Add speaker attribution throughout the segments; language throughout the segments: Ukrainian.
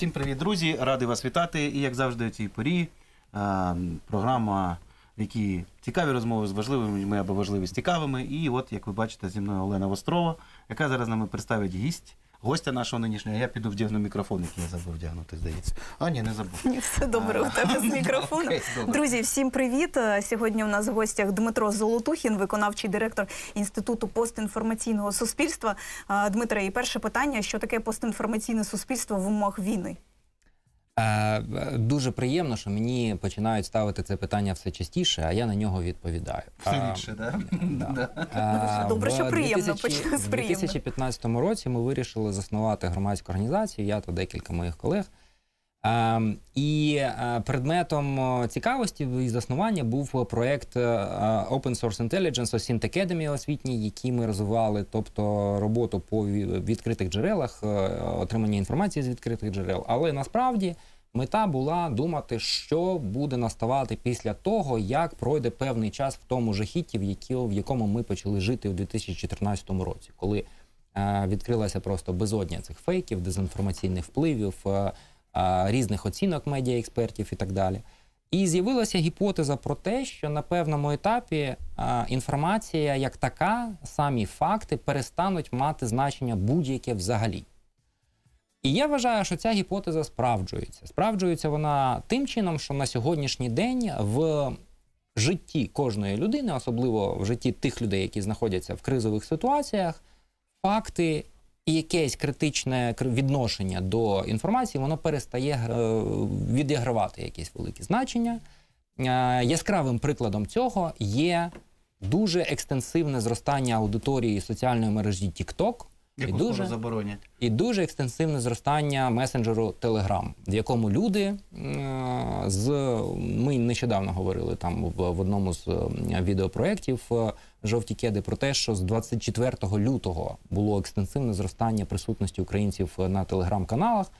Speaker 1: Всім привіт, друзі! Радий вас вітати. І як завжди, у цій порі е, програма, в якій цікаві розмови з важливими або важливі з цікавими. І от, як ви бачите, зі мною Олена Вострова, яка зараз нами представить гість. Гостя нашого нинішнього, я піду вдягну мікрофон, який я забув вдягнути, здається. А, ні, не забув.
Speaker 2: Ні, все добре у тебе з мікрофоном. Друзі, всім привіт. Е, Сьогодні у нас в гостях Дмитро Золотухін, виконавчий директор Інституту постінформаційного суспільства. Е, Дмитре, і перше питання: що таке постінформаційне суспільство в умовах війни?
Speaker 3: Е, Дуже приємно, що мені починають ставити це питання все частіше, а я на нього відповідаю.
Speaker 1: Все
Speaker 3: А,
Speaker 1: рідше, да?
Speaker 3: да. Е,
Speaker 2: Добре, що приємно,
Speaker 3: 2000
Speaker 2: з
Speaker 3: В
Speaker 2: приємного.
Speaker 3: 2015 році ми вирішили заснувати громадську організацію, я та декілька моїх колег. Е, І е, предметом е, цікавості і заснування був проєкт е, Open Source Intelligence Osint Academy освітній, який ми розвивали, тобто роботу по ві- відкритих джерелах, е, отримання інформації з відкритих джерел. Але насправді мета була думати, що буде наставати після того, як пройде певний час в тому жахітті, в які- в якому ми почали жити у 2014 році, коли е, відкрилася просто безодня цих фейків, дезінформаційних впливів, е, е, різних оцінок медіаекспертів і так далі. І з'явилася гіпотеза про те, що на певному етапі е, інформація як така, самі факти перестануть мати значення будь-яке взагалі. І я вважаю, що ця гіпотеза справджується. Справджується вона тим чином, що на сьогоднішній день в житті кожної людини, особливо в житті тих людей, які знаходяться в кризових ситуаціях, факти і якесь критичне кр- відношення до інформації, воно перестає е, відігравати якесь велике значення. Е, Яскравим прикладом цього є дуже екстенсивне зростання аудиторії соціальної мережі TikTok. І дуже,
Speaker 1: заборонять.
Speaker 3: і дуже екстенсивне зростання месенджеру Telegram, в якому люди е, з ми нещодавно говорили там в, в одному з е, відеопроєктів е, жовті кеди про те, що з 24 лютого було екстенсивне зростання присутності українців на телеграм-каналах,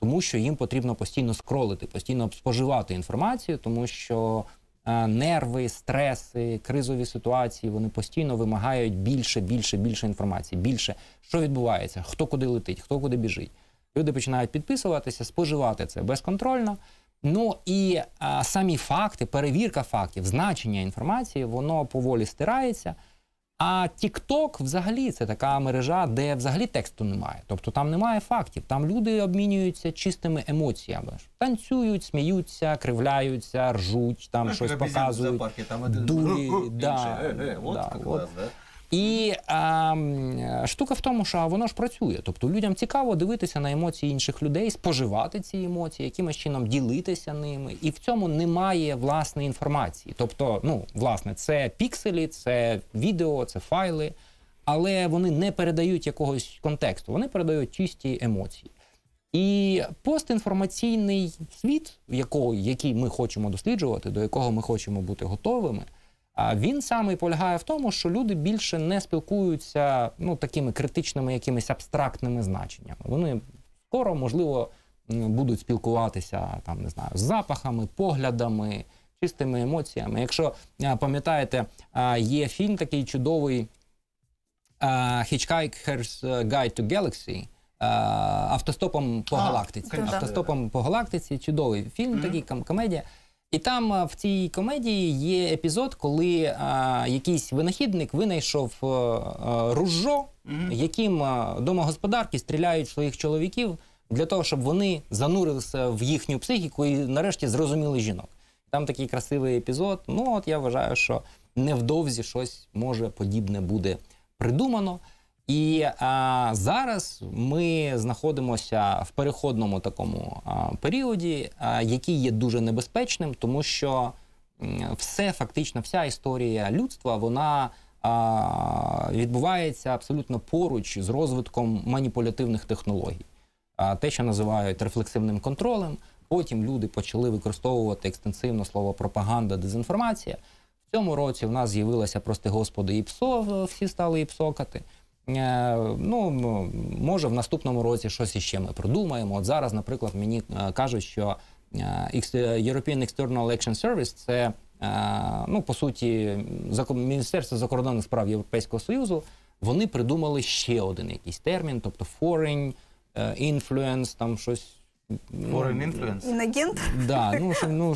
Speaker 3: тому що їм потрібно постійно скролити, постійно споживати інформацію, тому що е, нерви, стреси, кризові ситуації вони постійно вимагають більше, більше, більше інформації, більше що відбувається, хто куди летить, хто куди біжить. Люди починають підписуватися, споживати це безконтрольно. Ну і а, самі факти, перевірка фактів, значення інформації, воно поволі стирається. А TikTok взагалі це така мережа, де взагалі тексту немає. Тобто там немає фактів. Там люди обмінюються чистими емоціями. Танцюють, сміються, кривляються, ржуть, там щось
Speaker 1: Як обізян
Speaker 3: показують.
Speaker 1: там один
Speaker 3: да,
Speaker 1: е, е, от
Speaker 3: да,
Speaker 1: клас, да?
Speaker 3: І а, штука в тому, що воно ж працює. Тобто людям цікаво дивитися на емоції інших людей, споживати ці емоції, якимось чином ділитися ними. І в цьому немає власної інформації. Тобто, ну, власне, це пікселі, це відео, це файли, але вони не передають якогось контексту, вони передають чисті емоції. І постінформаційний світ, який ми хочемо досліджувати, до якого ми хочемо бути готовими, він саме і полягає в тому, що люди більше не спілкуються ну, такими критичними, якимись абстрактними значеннями. Вони скоро, можливо, будуть спілкуватися там, не знаю, з запахами, поглядами, чистими емоціями. Якщо пам'ятаєте, є фільм такий чудовий а, Hitchhiker's Guide to Galaxy. Автостопом по
Speaker 1: А,
Speaker 3: галактиці. Автостопом по галактиці чудовий фільм, такий ком- комедія. І там в цій комедії є епізод, коли а, якийсь винахідник винайшов а, а, ружжо, яким а, домогосподарки стріляють своїх чоловіків для того, щоб вони занурилися в їхню психіку і нарешті зрозуміли жінок. Там такий красивий епізод. Ну, от я вважаю, що невдовзі щось може подібне буде придумано. І а, зараз ми знаходимося в переходному такому а, періоді, а, який є дуже небезпечним, тому що все фактично, вся історія людства, вона а, відбувається абсолютно поруч з розвитком маніпулятивних технологій. А, те, що називають рефлексивним контролем. Потім люди почали використовувати екстенсивно слово пропаганда, дезінформація. В цьому році в нас з'явилося, прости господи, ІПСО, всі стали ІПСОкати. Е, Ну, може, в наступному році щось іще ми продумаємо. От зараз, наприклад, мені е, кажуть, що е, European External Action Service це, ну, по суті, Міністерство закордонних справ Європейського Союзу. Вони придумали ще один якийсь термін, тобто foreign influence, там щось ну,
Speaker 1: Foreign influence.
Speaker 2: Інагент?
Speaker 3: Да, ну, ну,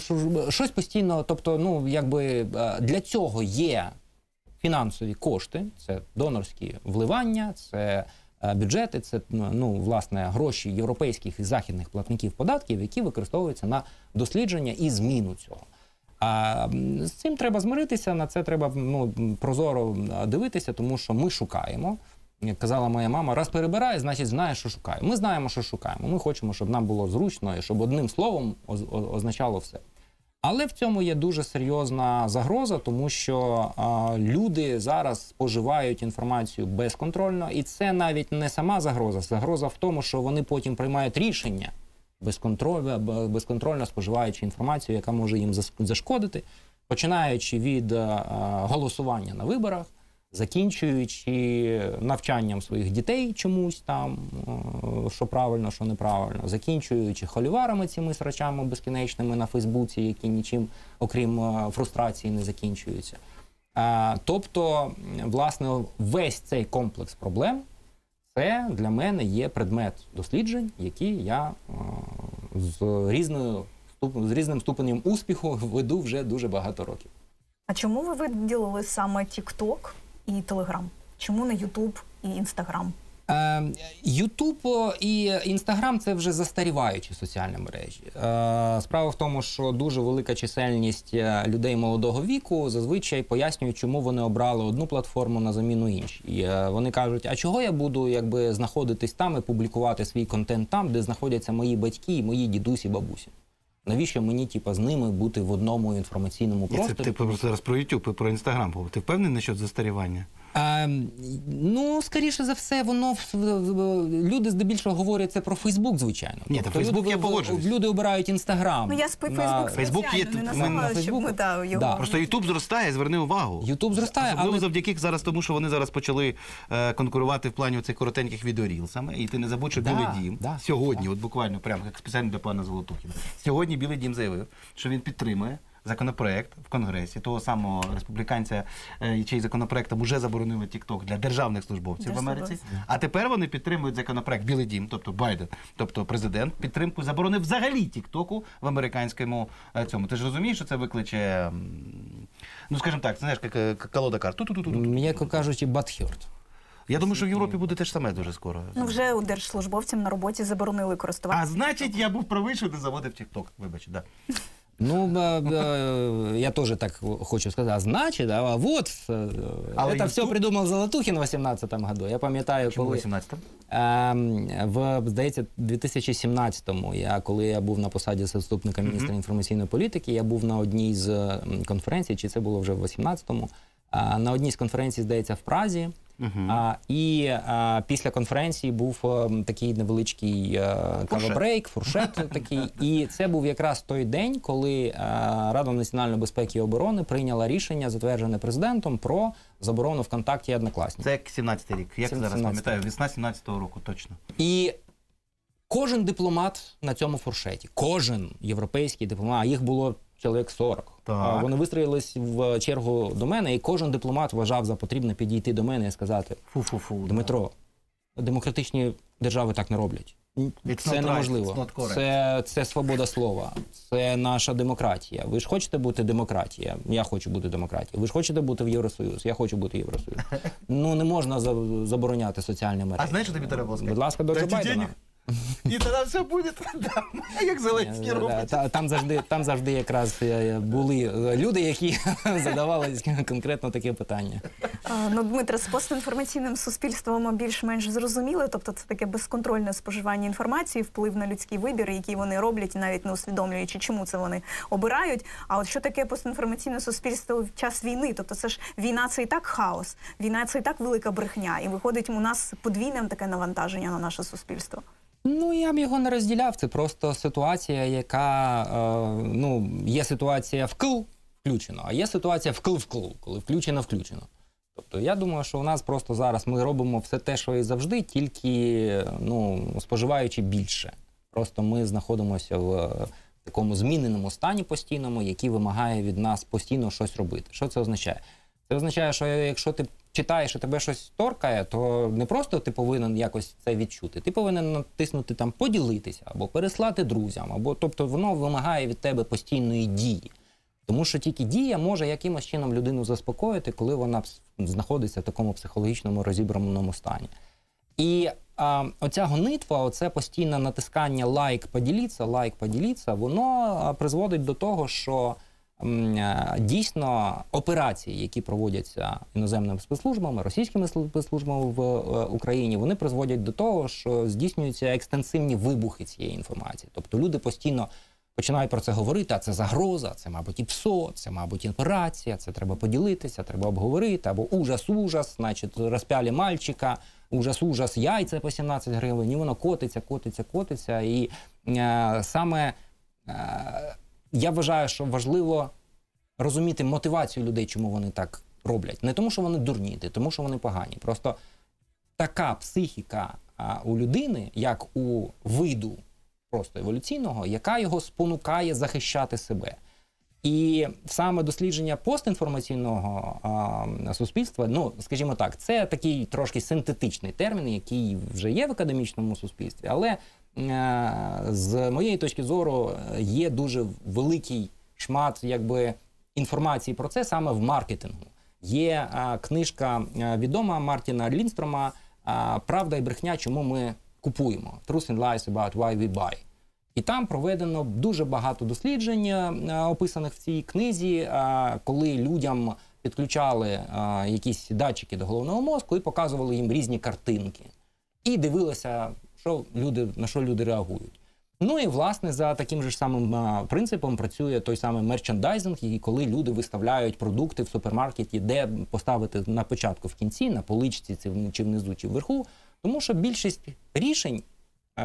Speaker 3: щось постійно, тобто, ну, якби для цього є фінансові кошти, це донорські вливання, це е, бюджети, це ну, власне гроші європейських і західних платників податків, які використовуються на дослідження і зміну цього. А з цим треба змиритися, на це треба ну, прозоро дивитися, тому що ми шукаємо. Як казала моя мама, раз перебирає, значить знає, що шукає. Ми знаємо, що шукаємо. Ми хочемо, щоб нам було зручно і щоб одним словом оз- означало все. Але в цьому є дуже серйозна загроза, тому що а, люди зараз споживають інформацію безконтрольно, і це навіть не сама загроза. Загроза в тому, що вони потім приймають рішення безконтрольно, безконтрольно споживаючи інформацію, яка може їм зашкодити, починаючи від а, голосування на виборах, закінчуючи навчанням своїх дітей чомусь там, е, що правильно, що неправильно, закінчуючи холіварами цими срачами безкінечними на Фейсбуці, які нічим, окрім е, фрустрації, не закінчуються. Е, Тобто, власне, весь цей комплекс проблем це для мене є предмет досліджень, які я з різною з різним ступенем успіху веду вже дуже багато років.
Speaker 2: А чому ви виділили саме TikTok і Telegram? Чому не YouTube і Instagram?
Speaker 3: Е, Ютуб і Інстаграм це вже застаріваючі соціальні мережі. Е, Справа в тому, що дуже велика чисельність е, людей молодого віку зазвичай пояснюють, чому вони обрали одну платформу на заміну іншій. Вони кажуть, а чого я буду якби знаходитись там і публікувати свій контент там, де знаходяться мої батьки і мої дідусі, бабусі. Навіщо мені, типа, з ними бути в одному інформаційному
Speaker 1: Ні, це ти просто зараз про YouTube і про Інстаграм. Ти впевнений насчет застарівання?
Speaker 3: А, ну, скоріше за все, воно люди здебільшого говорять це про Фейсбук, звичайно.
Speaker 1: Ні, та Facebook
Speaker 3: люди,
Speaker 1: я погоджуюсь.
Speaker 3: Люди обирають інстаграм.
Speaker 2: Ну я спи
Speaker 3: на-
Speaker 2: Фейсбук
Speaker 1: Фейсбук є
Speaker 2: не
Speaker 1: на
Speaker 2: щоб ми да, його.
Speaker 3: Да.
Speaker 1: Просто YouTube зростає, зверни увагу.
Speaker 3: Ютуб зростає,
Speaker 1: Особливо
Speaker 3: але
Speaker 1: завдяки зараз тому, що вони зараз почали е, конкурувати в плані цих коротеньких відеорілсами. І ти не забудь, що
Speaker 3: Да,
Speaker 1: Білий Дім
Speaker 3: да,
Speaker 1: сьогодні, от буквально прямо як спеціально для пана Золотухіна. Сьогодні Білий Дім заявив, що він підтримує. Законопроект в Конгресі того самого республіканця, е, чий законопроектом вже заборонили TikTok для державних службовців в Америці. А тепер вони підтримують законопроект Білий Дім, тобто Байден, тобто президент, підтримку заборонив взагалі Тіктоку в американському е, цьому. Ти ж розумієш, що це викличе, ну скажімо так, це знаєш, як е, колода карт. Ту-ту-ту-ту-ту.
Speaker 3: м'яко кажучи, бадхюрт.
Speaker 1: Я думаю, що в Європі буде те ж саме дуже скоро.
Speaker 2: Ну вже у держслужбовцям на роботі заборонили користуватися.
Speaker 1: А значить, я був правий, що не заводив TikTok. Вибач, да.
Speaker 3: Ну, я тоже так хочу сказать. А Значит, а вот, э,
Speaker 1: Але
Speaker 3: это все придумал Золотухин в 18 году. Я пам'ятаю, коли...
Speaker 1: 18
Speaker 3: Ем, В здається, 2017-му, я коли я був на посаді заступника міністра інформаційної політики, я був на одній з конференцій, чи це було вже в 18-му, а, на одній з конференцій, здається, в Празі. А, і а, після конференції був ем, такий невеличкий е, кавабрейк, фуршет такий. І це був якраз той день, коли е, Рада національної безпеки і оборони прийняла рішення, затверджене президентом, про заборону ВКонтакті і однокласників.
Speaker 1: Це як 17 рік. Як зараз
Speaker 3: 17-й.
Speaker 1: пам'ятаю, весна 17-го року точно.
Speaker 3: І кожен дипломат на цьому фуршеті, кожен європейський дипломат, а їх було чоловік 40.
Speaker 1: Так.
Speaker 3: Вони вистроїлись в чергу до мене, і кожен дипломат вважав за потрібне підійти до мене і сказати:
Speaker 1: Фу-фу-фу.
Speaker 3: Дмитро, демократичні держави так не роблять.
Speaker 1: It's
Speaker 3: Це
Speaker 1: right,
Speaker 3: неможливо. Це, це свобода слова, це наша демократія. Ви ж хочете бути демократія? Я хочу бути демократією. Ви ж хочете бути в Євросоюз? Я хочу бути Євросоюз. Ну не можна забороняти соціальні мережі.
Speaker 1: А знаєш, що тобі треба було сказати?
Speaker 3: Будь ласка, до Байдена.
Speaker 1: І тоді все буде. Да. Як Зеленський
Speaker 3: Е,
Speaker 1: робить.
Speaker 3: Там завжди, там завжди якраз е, були е, люди, які задавали конкретно таке питання.
Speaker 2: А, Ну, Дмитре, з постінформаційним суспільством більш-менш зрозуміли, тобто це таке безконтрольне споживання інформації, вплив на людський вибір, який вони роблять, і навіть не усвідомлюючи, чому це вони обирають. А от що таке постінформаційне суспільство в час війни? Тобто, це ж війна це і так хаос, війна це і так велика брехня, і виходить у нас подвійне таке навантаження на наше суспільство.
Speaker 3: Ну я б його не розділяв. Це просто ситуація, яка е, ну є ситуація вкл включено, а є ситуація вкл-вкл, коли включено включено. Тобто я думаю, що у нас просто зараз ми робимо все те, що і завжди, тільки ну споживаючи більше. Просто ми знаходимося в е, такому зміненому стані постійному, який вимагає від нас постійно щось робити. Що це означає? Це означає, що якщо ти читаєш і тебе щось торкає, то не просто ти повинен якось це відчути. Ти повинен натиснути там поділитися або переслати друзям, або тобто воно вимагає від тебе постійної дії. Тому що тільки дія може якимось чином людину заспокоїти, коли вона знаходиться в такому психологічному розібраному стані. І а, оця гонитва, оце постійне натискання лайк, поділіться, лайк, поділіться, воно призводить до того, що дійсно операції, які проводяться іноземними спецслужбами, російськими спецслужбами в е, Україні, вони призводять до того, що здійснюються екстенсивні вибухи цієї інформації. Тобто люди постійно починають про це говорити, а це загроза, це, мабуть, і ПСО, це, мабуть, операція, це треба поділитися, треба обговорити, або ужас, ужас, значить, розпяли мальчика, ужас, ужас, яйця по 17 гривень, і воно котиться, котиться, котиться. І е, саме е, я вважаю, що важливо розуміти мотивацію людей, чому вони так роблять. Не тому, що вони дурні, не тому, що вони погані. Просто така психіка а, у людини, як у виду просто еволюційного, яка його спонукає захищати себе. І саме дослідження постінформаційного а, суспільства, ну скажімо так, це такий трошки синтетичний термін, який вже є в академічному суспільстві, але з моєї точки зору е, є дуже великий шмат якби інформації про це саме в маркетингу. Є книжка відома Мартіна Лінстрома Правда і брехня, чому ми купуємо Truth and Lies about why we buy. І там проведено дуже багато досліджень, е, описаних в цій книзі, е, коли людям підключали е, якісь датчики до головного мозку і показували їм різні картинки. І дивилися, що люди, на що люди реагують. Ну і власне за таким же самим принципом працює той самий мерчендайзинг, і коли люди виставляють продукти в супермаркеті, де поставити на початку в кінці, на поличці, чи внизу, чи вверху. Тому що більшість рішень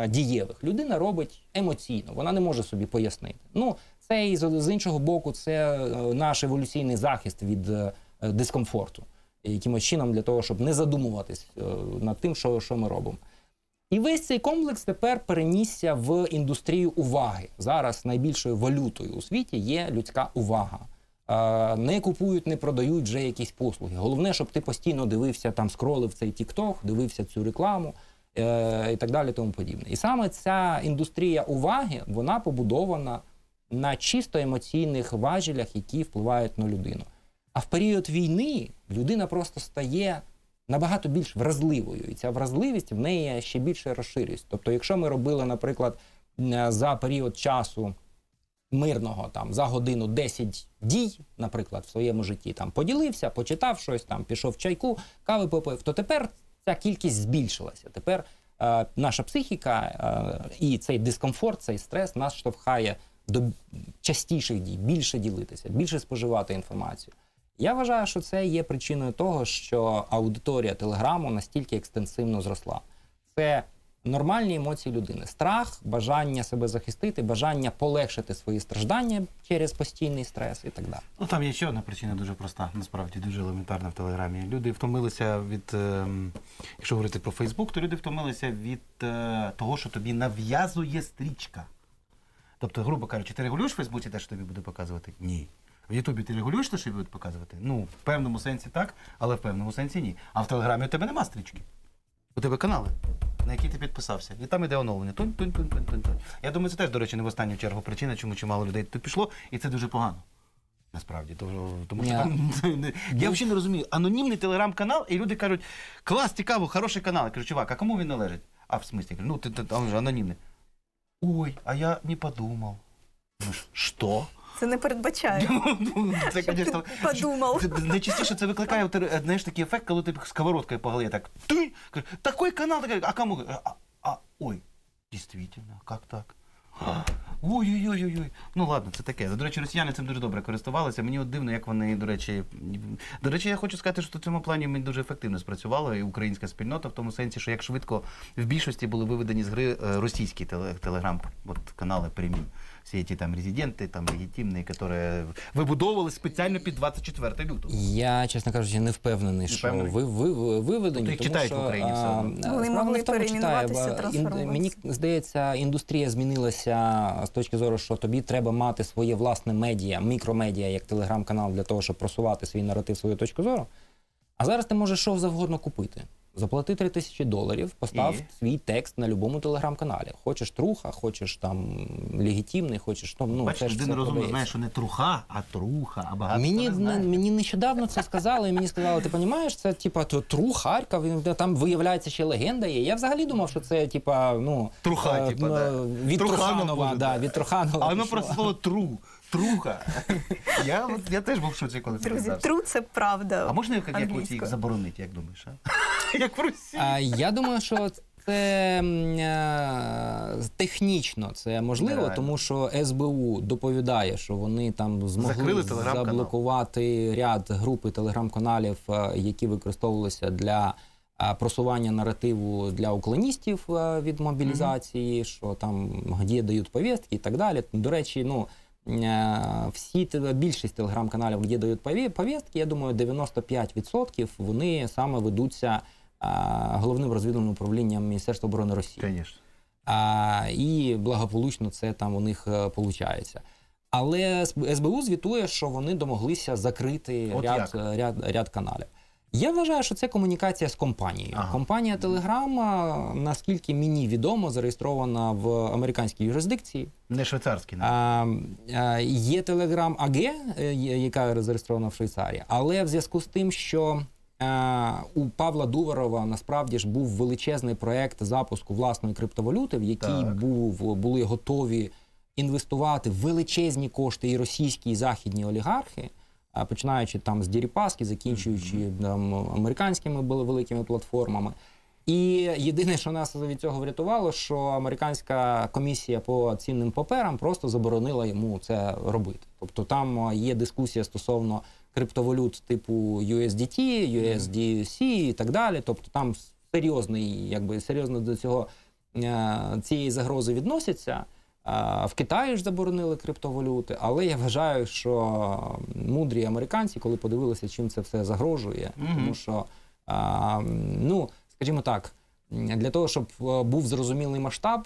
Speaker 3: дієвих людина робить емоційно, вона не може собі пояснити. Ну, це і з іншого боку, це е, наш еволюційний захист від е, дискомфорту, якимось чином для того, щоб не задумуватись е, над тим, що, що ми робимо. І весь цей комплекс тепер перенісся в індустрію уваги. Зараз найбільшою валютою у світі є людська увага. Е, Не купують, не продають вже якісь послуги. Головне, щоб ти постійно дивився там, скролив цей TikTok, дивився цю рекламу е, і так далі, тому подібне. І саме ця індустрія уваги вона побудована на чисто емоційних важелях, які впливають на людину. А в період війни людина просто стає набагато більш вразливою, і ця вразливість в неї ще більше розширюється. Тобто, якщо ми робили, наприклад, за період часу мирного там за годину 10 дій, наприклад, в своєму житті там поділився, почитав щось, там пішов чайку, кави попив, то тепер ця кількість збільшилася. Тепер е, наша психіка е, і цей дискомфорт, цей стрес нас штовхає до частіших дій, більше ділитися, більше споживати інформацію. Я вважаю, що це є причиною того, що аудиторія телеграму настільки екстенсивно зросла. Це нормальні емоції людини: страх, бажання себе захистити, бажання полегшити свої страждання через постійний стрес і так далі.
Speaker 1: Ну там є ще одна причина дуже проста, насправді дуже елементарна в Телеграмі. Люди втомилися від, ем, якщо говорити про Фейсбук, то люди втомилися від е, того, що тобі нав'язує стрічка. Тобто, грубо кажучи, ти регулюєш в Фейсбуці те, що тобі буде показувати? Ні. В Ютубі ти регулюєш те, що буде показувати? Ну, в певному сенсі так, але в певному сенсі ні. А в Телеграмі у тебе нема стрічки. У тебе канали, на які ти підписався. І там іде оновлення. Тунь, тунь, тунь, тунь, тунь, тунь. Я думаю, це теж, до речі, не в останню чергу причина, чому чимало людей тут пішло, і це дуже погано. Насправді, тому, тому що там я взагалі не розумію. Анонімний телеграм-канал, і люди кажуть, клас, цікаво, хороший канал. Я кажу, чувак, а кому він належить? А в смислі? Кажу, ну ти, ти, там же анонімний. Ой, а я не подумав. Що?
Speaker 2: Це не передбачає.
Speaker 1: Це, звісно,
Speaker 2: подумав.
Speaker 1: Найчастіше це викликає е, знаєш, такий ефект, коли ти сковородкою по голові так. Кажу, Такий канал, такий, а кому? А, а, ой, дійсно, як так? А, Ой-ой-ой-ой. Ну ладно, це таке. До речі, росіяни цим дуже добре користувалися. Мені от дивно, як вони, до речі, до речі, я хочу сказати, що в цьому плані ми дуже ефективно спрацювала і українська спільнота, в тому сенсі, що як швидко в більшості були виведені з гри е, російські теле- телеграм Всі ті там резиденти, там легітимні, які вибудовувалися спеціально під 24 лютого.
Speaker 3: Я, чесно кажучи, не впевнений, що
Speaker 1: впевнений?
Speaker 3: ви, ви, ви виведені.
Speaker 1: Тобто їх читають
Speaker 3: що,
Speaker 1: в Україні все одно?
Speaker 2: Вони могли перейменуватися, трансформуватися.
Speaker 3: Мені здається, індустрія змінилася з точки зору, що тобі треба мати своє власне медіа, мікромедіа, як телеграм-канал, для того, щоб просувати свій наратив, свою точку зору. А зараз ти можеш що завгодно купити. Заплати 3 тисячі доларів, постав
Speaker 1: І?
Speaker 3: свій текст на будь-якому телеграм-каналі. Хочеш труха, хочеш там легітимний, хочеш ну, ну
Speaker 1: Бачиш, людина
Speaker 3: все
Speaker 1: знає, що не труха, а труха, а багато
Speaker 3: Мені,
Speaker 1: не знає.
Speaker 3: мені нещодавно це сказали, і мені сказали, ти розумієш, це типа то тру Харків, він- там виявляється ще легенда є. Я взагалі думав, що це типа, ну
Speaker 1: Труха,
Speaker 3: е,
Speaker 1: типа,
Speaker 3: ну,
Speaker 1: да.
Speaker 3: від
Speaker 1: Труханов
Speaker 3: Труханова,
Speaker 1: може,
Speaker 3: да, від Труханова.
Speaker 1: А воно просто слово тру. Труха. Я, от- я теж був в шоці, коли це
Speaker 2: Друзі, тру це правда.
Speaker 1: А можна як, як от їх заборонити, як думаєш? А? як в Росії.
Speaker 3: А, я думаю, що це е, технічно це можливо,
Speaker 1: Нереально.
Speaker 3: тому що СБУ доповідає, що вони там змогли заблокувати ряд групи телеграм-каналів, е, які використовувалися для. е, Просування наративу для уклоністів від мобілізації, що там де дають повістки і так далі. До речі, ну всі те- більшість телеграм-каналів, де дають повістки, я думаю, 95% вони саме ведуться головним розвідувальним управлінням Міністерства оборони Росії.
Speaker 1: Звісно.
Speaker 3: А, і благополучно це там у них виходить. Але СБУ звітує, що вони домоглися закрити
Speaker 1: От
Speaker 3: ряд,
Speaker 1: як?
Speaker 3: е, ряд, ряд каналів. Я вважаю, що це комунікація з компанією.
Speaker 1: Ага.
Speaker 3: Компанія Telegram, наскільки мені відомо, зареєстрована в американській юрисдикції.
Speaker 1: Не швейцарський. не.
Speaker 3: А, а, є AG, е, яка зареєстрована в Швейцарії, але в зв'язку з тим, що е, у Павла Дуверова насправді ж був величезний проект запуску власної криптовалюти, в який був, були готові інвестувати величезні кошти і російські, і західні олігархи. Починаючи там з Діріпаски, закінчуючи там, американськими великими платформами. І єдине, що нас від цього врятувало, що американська комісія по цінним паперам просто заборонила йому це робити. Тобто там е, є дискусія стосовно криптовалют типу USDT, USDC і так далі. Тобто там серйозний, якби серйозно до цього е, цієї загрози відносяться. В Китаї ж заборонили криптовалюти, але я вважаю, що мудрі американці, коли подивилися, чим це все загрожує,
Speaker 1: Мгм.
Speaker 3: тому що ну, скажімо так, для того, щоб е, був зрозумілий масштаб,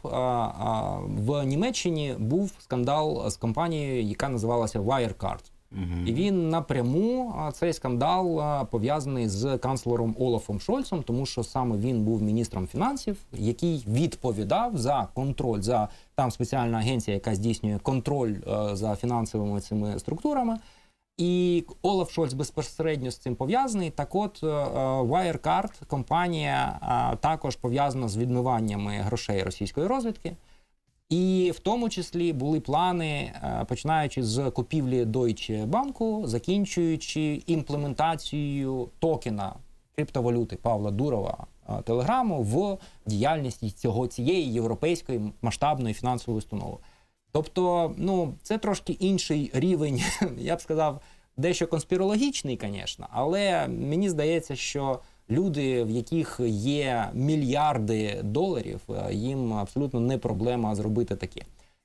Speaker 3: в Німеччині був скандал з компанією, яка називалася Wirecard.
Speaker 1: Мгм.
Speaker 3: І він напряму цей скандал пов'язаний з канцлером Олафом Шольцем, тому що саме він був міністром фінансів, який відповідав за контроль за там спеціальна агенція, яка здійснює контроль е, за фінансовими цими структурами. І Олаф Шольц безпосередньо з цим пов'язаний. Так от е, е, Wirecard, компанія також пов'язана з відмиваннями грошей російської розвідки. І в тому числі були плани, е, починаючи з купівлі Deutsche Банку, закінчуючи імплементацією токена криптовалюти Павла Дурова е, Телеграму в діяльності цього цієї європейської масштабної фінансової установи. Тобто, ну це трошки інший рівень, я б сказав, дещо конспірологічний, звісно, але мені здається, що люди, в яких є мільярди доларів, е, їм абсолютно не проблема зробити таке.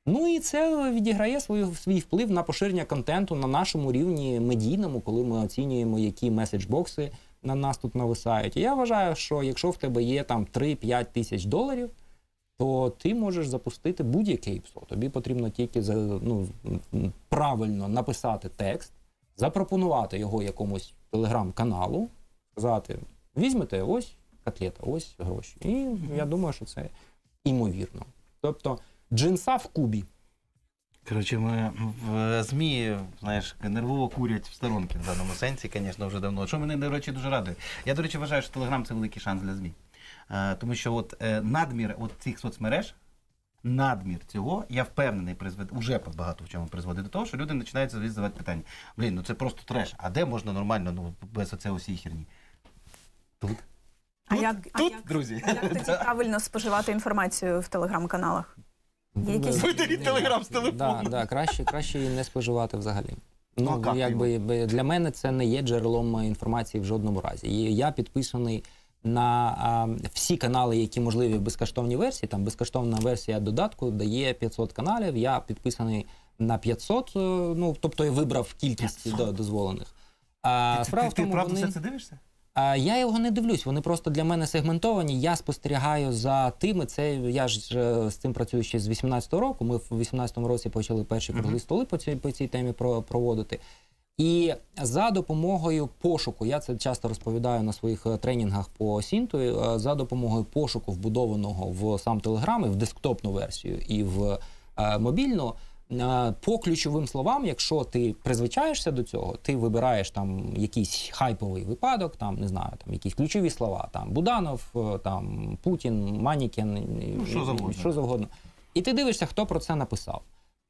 Speaker 3: Ну і це відіграє свою, свій вплив на поширення контенту на нашому рівні медійному, коли ми оцінюємо, які меседжбокси на нас тут нависають. І я вважаю, що якщо в тебе є там 3-5 тисяч доларів, то ти можеш запустити будь-яке ІПСО. Тобі потрібно тільки ну, правильно написати текст, запропонувати його якомусь телеграм-каналу, сказати: візьмете ось котлета, ось гроші. І я думаю, що це імовірно. Тобто джинса в кубі.
Speaker 1: Коротше, ми в ЗМІ, знаєш, нервово курять в сторонки в даному сенсі, звісно, вже давно. Що мене, до речі, дуже радує. Я, до речі, вважаю, що Телеграм це великий шанс для ЗМІ. Е, тому що от е, надмір от цих соцмереж, надмір цього, я впевнений, призведе, уже багато в чому призводить до того, що люди починають задавати питання. Блін, ну це просто треш. А де можна нормально, ну, без оце усієї херні? Тут.
Speaker 2: А
Speaker 1: Тут,
Speaker 2: як, а
Speaker 1: тут,
Speaker 2: як,
Speaker 1: друзі.
Speaker 2: як тоді правильно споживати інформацію в телеграм-каналах? Є якісь-
Speaker 1: Видаліть телеграм з телефону.
Speaker 3: Да, да, краще, краще її не споживати взагалі.
Speaker 1: Ну,
Speaker 3: Ну,
Speaker 1: а як
Speaker 3: якби би, для мене це не є джерелом інформації в жодному разі. І я підписаний на а, всі канали, які можливі в безкоштовній версії. Там безкоштовна версія додатку дає 500 каналів. Я підписаний на 500, е, ну тобто я вибрав кількість
Speaker 1: 500?
Speaker 3: до- дозволених. А
Speaker 1: Ти,
Speaker 3: справа
Speaker 1: ти,
Speaker 3: в
Speaker 1: ти
Speaker 3: тому,
Speaker 1: правда
Speaker 3: вони...
Speaker 1: все це дивишся?
Speaker 3: Я його не дивлюсь, вони просто для мене сегментовані. Я спостерігаю за тими. Це я ж е, з цим працюю ще з 18-го року. Ми в 18-му році почали перші круглі
Speaker 1: Мгм.
Speaker 3: столи по цій, по цій темі проводити. І за допомогою пошуку, я це часто розповідаю на своїх е, тренінгах по Сінту, е, за допомогою пошуку, вбудованого в сам Телеграм, і в десктопну версію, і в мобільну. Е, По ключовим словам, якщо ти призвичаєшся до цього, ти вибираєш там якийсь хайповий випадок, там не знаю, там якісь ключові слова, там Буданов, е, там Путін, Манікін, і-
Speaker 1: Ну, що завгодно.
Speaker 3: що завгодно. І ти дивишся, хто про це написав.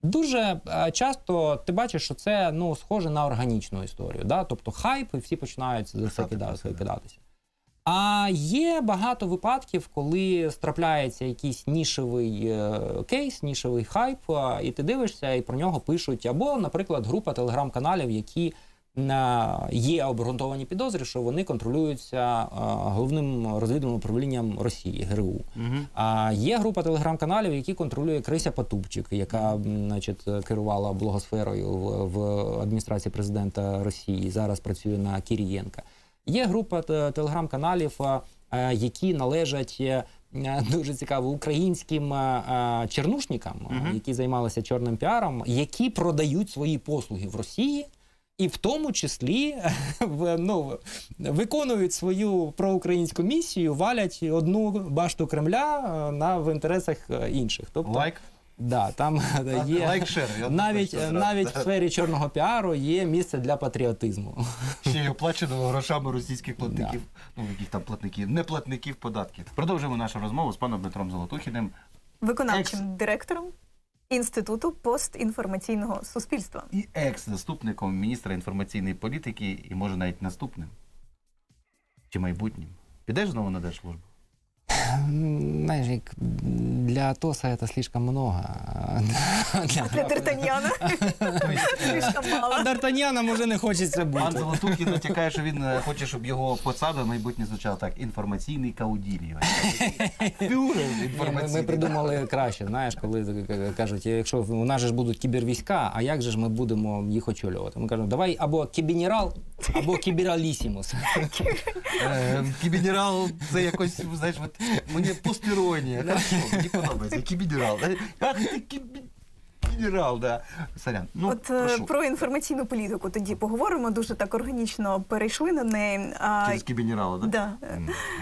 Speaker 3: Дуже е, часто ти бачиш, що це ну схоже на органічну історію. Да? Тобто хайп, і всі починають за це кидатися. А є багато випадків, коли страпляється якийсь нішевий е, кейс, нішевий хайп, і ти дивишся, і про нього пишуть. Або, наприклад, група телеграм-каналів, які є обґрунтовані підозри, що вони контролюються головним розвідувальним управлінням Росії ГРУ.
Speaker 1: Мгм.
Speaker 3: А є група телеграм-каналів, які контролює Крися Патупчик, яка значить, керувала блогосферою в, в адміністрації президента Росії. Зараз працює на Кірієнка. Є група телеграм-каналів, е, які належать. е, е, Дуже цікаво українським е, е, чернушникам, е,
Speaker 1: Мгм.
Speaker 3: які займалися чорним піаром, які продають свої послуги в Росії, і в тому числі в, ну, виконують свою проукраїнську місію, валять одну башту Кремля е, на в інтересах е, інших. Тобто,
Speaker 1: Like.
Speaker 3: Да, там е, є
Speaker 1: Like share. я
Speaker 3: навіть,
Speaker 1: точно зразу,
Speaker 3: навіть
Speaker 1: да.
Speaker 3: в сфері чорного піару є місце для патріотизму.
Speaker 1: Ще й оплачено грошами російських платників, ну яких там платників, не платників податків. Продовжуємо нашу розмову з паном Дмитром Золотухіним.
Speaker 2: Виконавчим директором Інституту постінформаційного суспільства.
Speaker 1: і екс-заступником міністра інформаційної політики, і може навіть наступним чи майбутнім. Підеш знову на держслужбу?
Speaker 3: Знаєш, як для Атоса це слишком много.
Speaker 2: Для Д'Артаньяна. Слишком
Speaker 3: А
Speaker 2: мало.
Speaker 3: Д'Артаньяна може не хочеться бути. Пан.
Speaker 1: Золотухін натякає, що він е, хоче, щоб його посада майбутнє звучала так: інформаційний кауділь.
Speaker 3: Ми, ми придумали краще, знаєш, коли кажуть, якщо у нас же ж будуть кібервійська, а як же ж ми будемо їх очолювати? Ми кажемо, давай або кібінерал, або кібералісімус.
Speaker 1: Е, Кібінерал, це якось, знаєш, от, мені постіронія. Хорошо, мені подобається. Кібінерал. Ах, ти кібінерал, да. Сорян. Ну,
Speaker 2: От е,
Speaker 1: прошу.
Speaker 2: про інформаційну політику тоді поговоримо. Дуже так органічно перейшли на неї. А,
Speaker 1: Через кібінерала, да?
Speaker 2: да.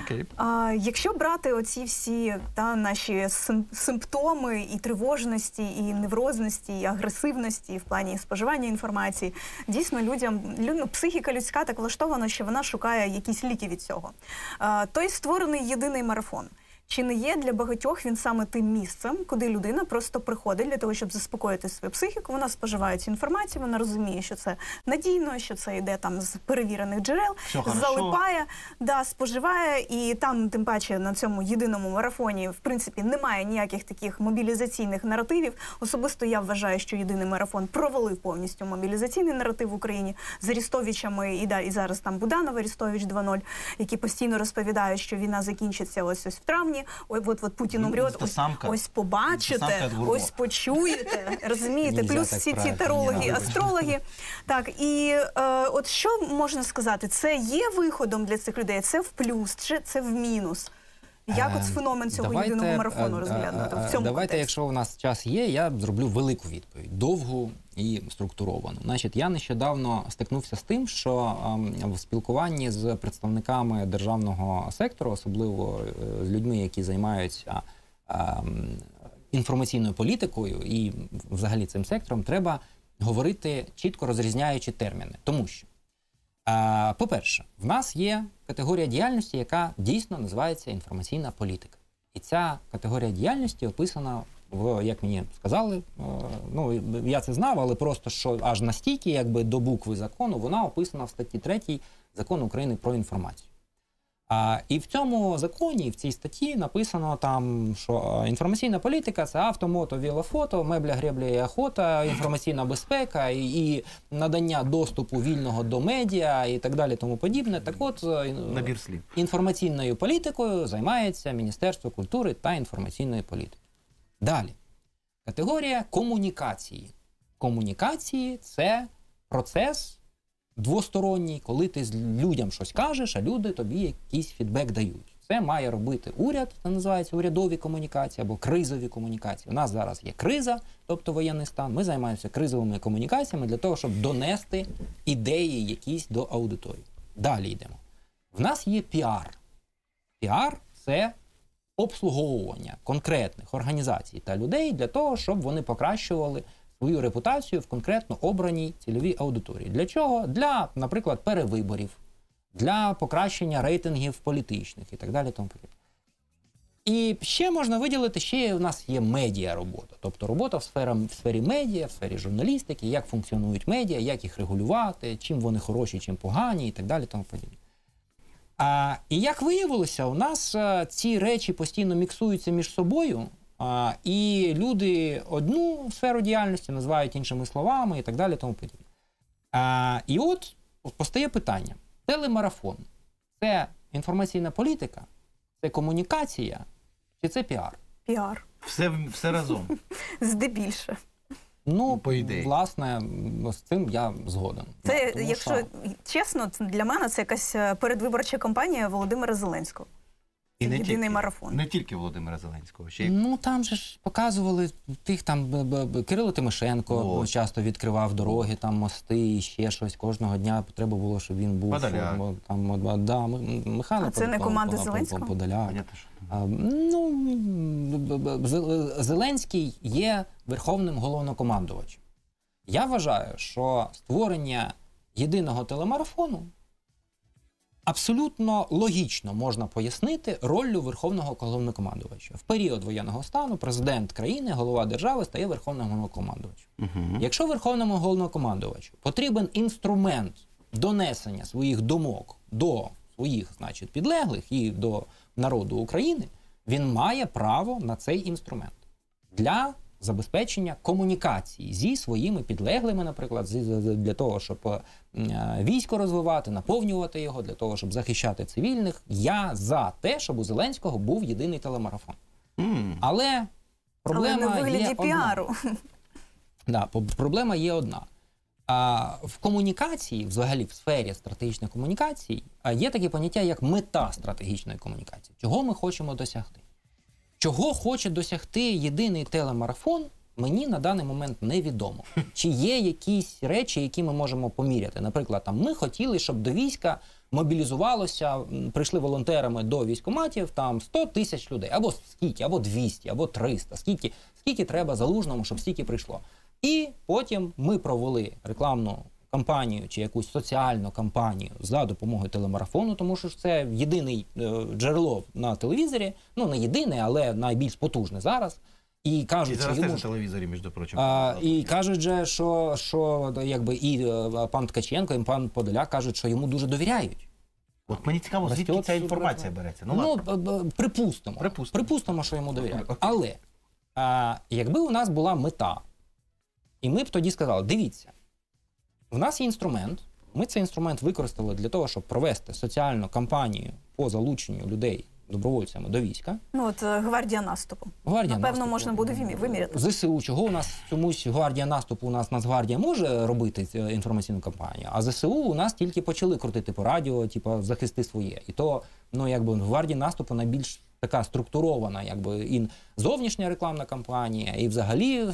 Speaker 1: Окей.
Speaker 2: А, якщо брати оці всі та наші сим- симптоми і тривожності, і неврозності, і агресивності в плані споживання інформації, дійсно людям лю- ну, психіка людська так влаштована, що вона шукає якісь ліки від цього. А, той створений єдиний марафон. Чи не є для багатьох він саме тим місцем, куди людина просто приходить для того, щоб заспокоїти свою психіку? Вона споживає цю інформацію, вона розуміє, що це надійно, що це йде там з перевірених джерел,
Speaker 1: Все хорошо.
Speaker 2: залипає, да, споживає, і там, тим паче, на цьому єдиному марафоні, в принципі, немає ніяких таких мобілізаційних наративів. Особисто я вважаю, що єдиний марафон провалив повністю мобілізаційний наратив в Україні з Арістовичами і да, і зараз там Буданов, Арістович 2.0, які постійно розповідають, що війна закінчиться ось ось в травні. Ой, от от Путін
Speaker 1: Ну,
Speaker 2: умрет, ось,
Speaker 1: самка.
Speaker 2: ось побачите, ось почуєте. Розумієте? Плюс всі ці тарологи, астрологи. Так, і е, от що можна сказати? Це є виходом для цих людей? Це в плюс, чи це в мінус? Як от
Speaker 3: Е,
Speaker 2: феномен цього
Speaker 3: давайте,
Speaker 2: єдиного
Speaker 3: е,
Speaker 2: марафону
Speaker 3: е,
Speaker 2: розглянути в цьому
Speaker 3: Давайте,
Speaker 2: контексті?
Speaker 3: якщо у нас час є, я зроблю велику відповідь, довгу і структуровану. Значить, я нещодавно стикнувся з тим, що ем, в спілкуванні з представниками державного сектору, особливо з людьми, які займаються ем, інформаційною політикою і взагалі цим сектором, треба говорити чітко розрізняючи терміни, тому що. По-перше, в нас є категорія діяльності, яка дійсно називається інформаційна політика. І ця категорія діяльності описана в, як мені сказали, е, ну я це знав, але просто що аж настільки, якби до букви закону, вона описана в статті 3 закону України про інформацію. А, і в цьому законі, в цій статті написано там, що е, інформаційна політика це авто, мото, велофото, мебля, гребля і охота, інформаційна безпека і, і надання доступу вільного до медіа і так далі, тому подібне. Так от е,
Speaker 1: Набір слів.
Speaker 3: інформаційною політикою займається Міністерство культури та інформаційної політики. Далі. Категорія комунікації. Комунікації це процес двосторонній, коли ти людям щось кажеш, а люди тобі якийсь фідбек дають. Це має робити уряд, це називається урядові комунікації або кризові комунікації. У нас зараз є криза, тобто воєнний стан. Ми займаємося кризовими комунікаціями для того, щоб донести ідеї якісь до аудиторії. Далі йдемо. В нас є піар. Піар це обслуговування конкретних організацій та людей для того, щоб вони покращували свою репутацію в конкретно обраній цільовій аудиторії. Для чого? Для, наприклад, перевиборів, для покращення рейтингів політичних і так далі. Тому подібне. І ще можна виділити, ще у нас є медіа робота, тобто робота в сфері, в сфері медіа, в сфері журналістики, як функціонують медіа, як їх регулювати, чим вони хороші, чим погані, і так далі. Тому подібне. А, і як виявилося, у нас а, ці речі постійно міксуються між собою, а, і люди одну сферу діяльності називають іншими словами і так далі. Тому подібне. А, і от постає питання: телемарафон це інформаційна політика, це комунікація чи це піар?
Speaker 2: Піар.
Speaker 1: Все, все разом.
Speaker 2: Здебільше.
Speaker 3: Ну,
Speaker 1: По ідеї.
Speaker 3: власне, з цим я згоден.
Speaker 2: Це,
Speaker 3: Да, тому
Speaker 2: якщо
Speaker 3: що-
Speaker 2: чесно, для мене це якась е, передвиборча кампанія Володимира Зеленського.
Speaker 1: І не
Speaker 2: Єдиний
Speaker 1: тільки,
Speaker 2: марафон.
Speaker 1: Не тільки Володимира Зеленського, ще й
Speaker 3: Ну там же ж показували тих там б- б- б- Кирило Тимошенко
Speaker 1: О.
Speaker 3: часто відкривав дороги, там мости і ще щось. Кожного дня треба було, щоб він був
Speaker 1: Подоляк.
Speaker 3: там от, да, М- Михайло
Speaker 2: А це не команда Зеленського?
Speaker 3: Подоляк.
Speaker 1: понятно, що.
Speaker 3: А, Ну б- б- б- Зел- Зеленський є верховним головнокомандувачем. Я вважаю, що створення єдиного телемарафону абсолютно логічно можна пояснити роллю верховного головнокомандувача. В період воєнного стану президент країни, голова держави стає верховним головнокомандувачем.
Speaker 1: Угу.
Speaker 3: Якщо верховному головнокомандувачу потрібен інструмент донесення своїх думок до своїх, значить, підлеглих і до народу України, він має право на цей інструмент для забезпечення комунікації зі своїми підлеглими, наприклад, для того, щоб е, військо розвивати, наповнювати його, для того, щоб захищати цивільних. Я за те, щоб у Зеленського був єдиний телемарафон. Але проблема
Speaker 2: Але вигляді
Speaker 3: є одна.
Speaker 2: піару.
Speaker 3: Да, проблема є одна. А, в комунікації, взагалі в сфері стратегічної комунікації, а, є таке поняття як мета стратегічної комунікації. Чого ми хочемо досягти? Чого хоче досягти єдиний телемарафон, мені на даний момент невідомо. Чи є якісь речі, які ми можемо поміряти? Наприклад, там ми хотіли, щоб до війська мобілізувалося, прийшли волонтерами до військоматів там 100 тисяч людей, або скільки, або 200, або 300, скільки, скільки треба залужному, щоб стільки прийшло. І потім ми провели рекламну кампанію чи якусь соціальну кампанію за допомогою телемарафону, тому що це єдине джерело на телевізорі. Ну не єдине, але найбільш потужне зараз. І
Speaker 1: І
Speaker 3: кажуть, що
Speaker 1: зараз
Speaker 3: йому
Speaker 1: теж на телевізорі, між прочим.
Speaker 3: а, і кажуть же, що, що якби і е, пан Ткаченко, і пан Подоляк кажуть, що йому дуже довіряють.
Speaker 1: От мені цікаво, звідки
Speaker 3: Ростет
Speaker 1: ця інформація береться. Ну,
Speaker 3: Ну,
Speaker 1: ладно.
Speaker 3: припустимо.
Speaker 1: Припустимо.
Speaker 3: Припустимо, що йому довіряють.
Speaker 1: Окей.
Speaker 3: Але а, якби у нас була мета, і ми б тоді сказали: дивіться, в нас є інструмент. Ми цей інструмент використали для того, щоб провести соціальну кампанію по залученню людей добровольцями до війська.
Speaker 2: Ну от е, гвардія наступу.
Speaker 3: Гвардія
Speaker 2: Напевно,
Speaker 3: наступу.
Speaker 2: можна буде виміряти.
Speaker 3: ЗСУ, чого у нас чомусь гвардія наступу, у нас Нацгвардія може робити інформаційну кампанію, а ЗСУ у нас тільки почали крутити по радіо, типу, захисти своє. І то, ну якби в гвардії наступу найбільш така структурована, якби і зовнішня рекламна кампанія, і взагалі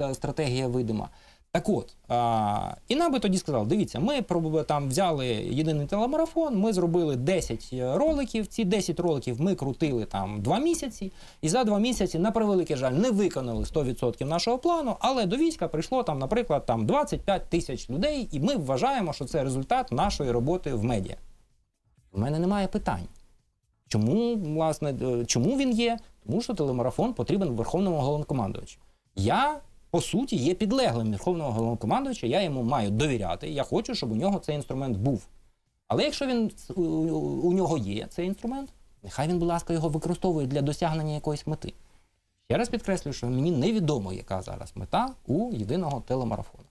Speaker 3: е, стратегія видима. Так от, а, і нам би тоді сказали, дивіться, ми там взяли єдиний телемарафон, ми зробили 10 роликів. Ці 10 роликів ми крутили там 2 місяці, і за 2 місяці, на превеликий жаль, не виконали 100% нашого плану, але до війська прийшло там, наприклад, там 25 тисяч людей, і ми вважаємо, що це результат нашої роботи в медіа. В мене немає питань. Чому, власне, е, чому він є? Тому що телемарафон потрібен верховному головнокомандувачу. Я, по суті, є підлеглим верховного головнокомандувача, я йому маю довіряти. Я хочу, щоб у нього цей інструмент був. Але якщо він у, нього є цей інструмент, нехай він, будь ласка, його використовує для досягнення якоїсь мети. Ще раз підкреслюю, що мені невідомо, яка зараз мета у єдиного телемарафону.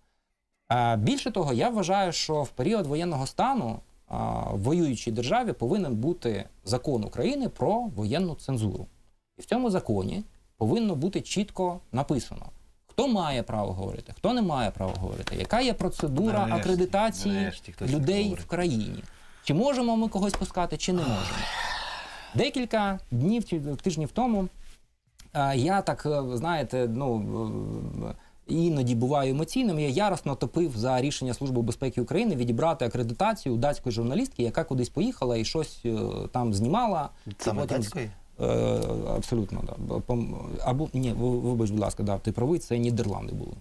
Speaker 3: Більше того, я вважаю, що в період воєнного стану в воюючій державі повинен бути закон України про воєнну цензуру. І в цьому законі повинно бути чітко написано, хто має право говорити, хто не має права говорити, яка є процедура
Speaker 1: Нарешті,
Speaker 3: акредитації
Speaker 1: нарешті
Speaker 3: людей в країні. Чи можемо ми когось пускати, чи не можемо. Декілька днів чи тижнів тому е, я так, е, знаєте, ну. е, Іноді буваю емоційним. Я яростно топив за рішення Служби безпеки України відібрати акредитацію у датської журналістки, яка кудись поїхала і щось там знімала.
Speaker 1: Саме
Speaker 3: Потім-
Speaker 1: датської?
Speaker 3: Е, абсолютно, да. Або ні, ви- вибач, будь ласка, да, ти правий, це Нідерланди були.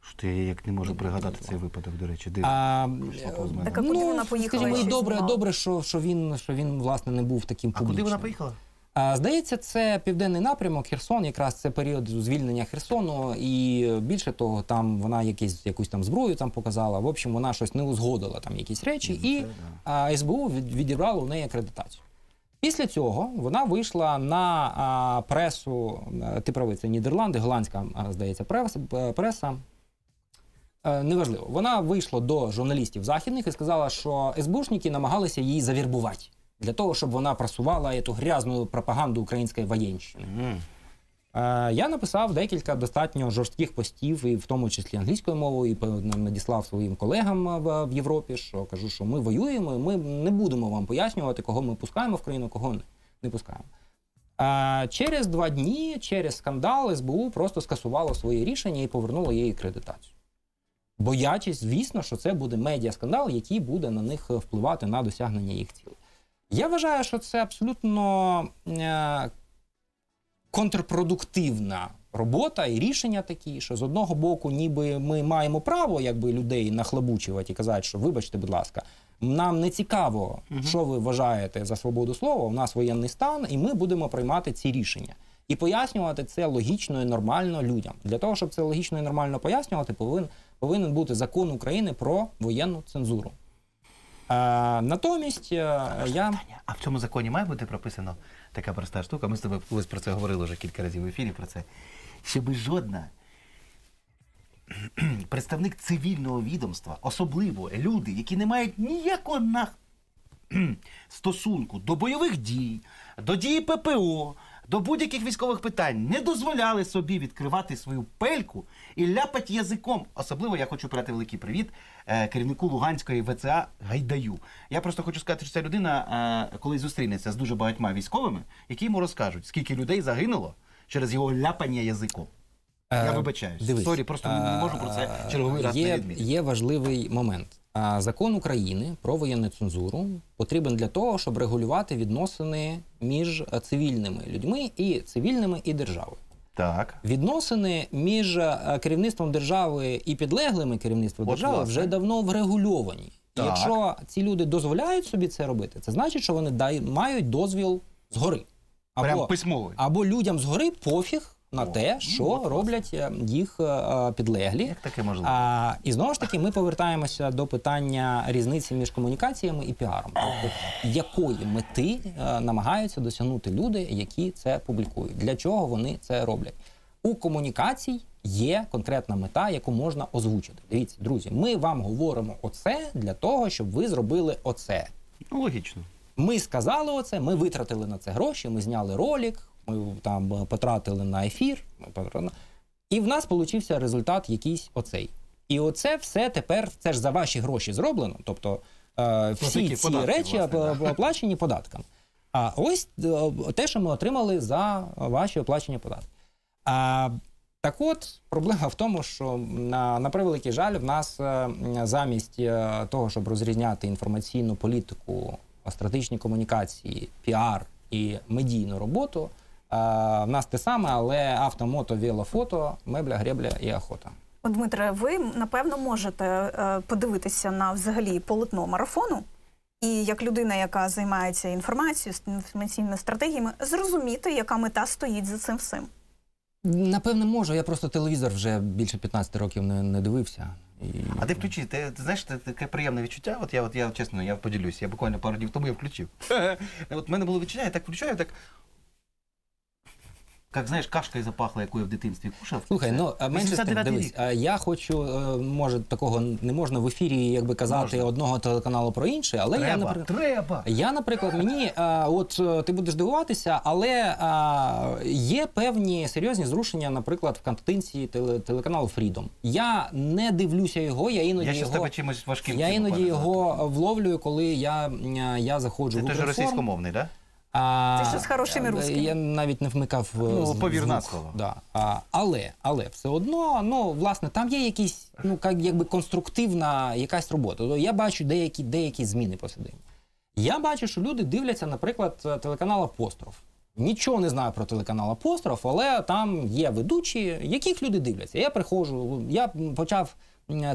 Speaker 1: Що я як не можу пригадати цей випадок, до речі, дивно.
Speaker 3: А,
Speaker 1: Пройшло повз мене.
Speaker 2: Так, а куди вона поїхала
Speaker 3: Скажімо,
Speaker 2: і
Speaker 3: добре, добре, що, що він що він власне не був таким
Speaker 1: А куди вона поїхала?
Speaker 3: А, здається, це південний напрямок, Херсон, якраз це період звільнення Херсону, і більше того, там вона якісь якусь там зброю там показала. В общем, вона щось не узгодила там якісь речі,
Speaker 1: Ну,
Speaker 3: і
Speaker 1: це да.
Speaker 3: а, СБУ від, відібрало у неї акредитацію. Після цього вона вийшла на пресу. е, Ти правий, це Нідерланди, голландська, здається, прес, е, преса. Е, Неважливо. Вона вийшла до журналістів західних і сказала, що СБУшники намагалися її завірбувати для того, щоб вона просувала цю грязну пропаганду української воєнщини. Е, Я написав декілька достатньо жорстких постів, і в тому числі англійською мовою, і надіслав своїм колегам е, в, Європі, що кажу, що ми воюємо, і ми не будемо вам пояснювати, кого ми пускаємо в країну, кого не, пускаємо. Через два дні, через скандал, СБУ просто скасувало своє рішення і повернуло їй акредитацію. Боячись, звісно, що це буде медіаскандал, який буде на них е, впливати на досягнення їх цілей. Я вважаю, що це абсолютно е, контрпродуктивна робота і рішення такі, що з одного боку, ніби ми маємо право якби людей нахлебучувати і казати, що вибачте, будь ласка, нам не цікаво, що ви вважаєте за свободу слова. У нас воєнний стан, і ми будемо приймати ці рішення. І пояснювати це логічно і нормально людям. Для того, щоб це логічно і нормально пояснювати, повинен, повинен бути закон України про воєнну цензуру. Е, натомість е, я.
Speaker 1: А в цьому законі має бути прописано така проста штука. Ми з тобою колись про це говорили вже кілька разів в ефірі про це. Щоб жодна представник цивільного відомства, особливо люди, які не мають ніякого на... стосунку до бойових дій, до дії ППО, до будь-яких військових питань, не дозволяли собі відкривати свою пельку і ляпати язиком. Особливо я хочу передати великий привіт е, керівнику Луганської ВЦА Гайдаю. Я просто хочу сказати, що ця людина е, колись зустрінеться з дуже багатьма військовими, які йому розкажуть, скільки людей загинуло через його ляпання язиком. Я
Speaker 3: Е,
Speaker 1: вибачаюсь.
Speaker 3: дивись,
Speaker 1: Sorry, просто не можу про це
Speaker 3: е,
Speaker 1: черговий раз не
Speaker 3: є,
Speaker 1: відмітити.
Speaker 3: є важливий момент. Закон України про воєнну цензуру потрібен для того, щоб регулювати відносини між е, цивільними людьми і цивільними і державою.
Speaker 1: Так.
Speaker 3: Відносини між е, керівництвом держави і підлеглими керівництву
Speaker 1: От,
Speaker 3: держави
Speaker 1: власне.
Speaker 3: вже давно врегульовані. І
Speaker 1: Так.
Speaker 3: Якщо ці люди дозволяють собі це робити, це значить, що вони дай, мають дозвіл згори.
Speaker 1: Прям письмовий.
Speaker 3: або людям згори пофіг на те,
Speaker 1: ну,
Speaker 3: що роблять е, їх е, підлеглі.
Speaker 1: Як таке можливо?
Speaker 3: А, і знову ж таки, ми повертаємося до питання різниці між комунікаціями і піаром. Тобто, якої мети е, намагаються досягнути люди, які це публікують? Для чого вони це роблять? У комунікацій є конкретна мета, яку можна озвучити. Дивіться, друзі, ми вам говоримо оце для того, щоб ви зробили оце.
Speaker 1: Ну, логічно.
Speaker 3: Ми сказали оце, ми витратили на це гроші, ми зняли ролик, ми там е, потратили на ефір. І в нас получився результат якийсь оцей. І оце все тепер це ж за ваші гроші зроблено. Тобто е, всі ці
Speaker 1: податків,
Speaker 3: речі
Speaker 1: власне,
Speaker 3: оп-
Speaker 1: да.
Speaker 3: оплачені податками. А ось е, те, що ми отримали за ваші оплачені податки. А, так от, проблема в тому, що на, на превеликий жаль, в нас е, замість того, щоб розрізняти інформаційну політику, стратегічні комунікації, піар і медійну роботу, в нас те саме, але авто, мото, вело, фото, мебля, гребля і охота.
Speaker 2: От, Дмитре, ви напевно можете е, подивитися на взагалі полотно марафону. І як людина, яка займається інформацією, з інформаційними стратегіями, зрозуміти, яка мета стоїть за цим всім.
Speaker 3: Напевне, можу. Я просто телевізор вже більше 15 років не, не дивився. І...
Speaker 1: А ти включи, ти, ти знаєш, це таке приємне відчуття. От я, от я чесно, я поділюсь, я буквально пару днів тому я включив. От в мене було відчуття, я так включаю, так. Як знаєш, кашкою запахла, яку я в дитинстві кушав.
Speaker 3: Слухай, ну а менше з тим, дивись, а я хочу, е, може, такого не можна в ефірі, якби казати
Speaker 1: Можна.
Speaker 3: одного телеканалу про інший, але я,
Speaker 1: Треба,
Speaker 3: наприклад.
Speaker 1: треба.
Speaker 3: Я, наприклад, мені а, от е, ти будеш дивуватися, але а, є певні серйозні зрушення, наприклад, в картинці теле, телеканалу Freedom. Я не дивлюся його, я іноді
Speaker 1: Я
Speaker 3: його
Speaker 1: тебе чимось важким.
Speaker 3: я іноді його вловлюю, коли я, я заходжу
Speaker 1: Це
Speaker 3: в
Speaker 1: теж
Speaker 3: Укрінформ.
Speaker 1: російськомовний, так?
Speaker 3: А,
Speaker 2: Це що з хорошими русскими?
Speaker 3: Я навіть не вмикав е,
Speaker 1: Ну,
Speaker 3: з-
Speaker 1: повір на слово.
Speaker 3: Да. А, але, але все одно, ну, власне, там є якісь, ну, як, якби конструктивна якась робота. Тобто Я бачу деякі, деякі зміни посередині. Я бачу, що люди дивляться, наприклад, телеканал Апостроф. Нічого не знаю про телеканал Апостроф, але там є ведучі, яких люди дивляться. Я приходжу, я почав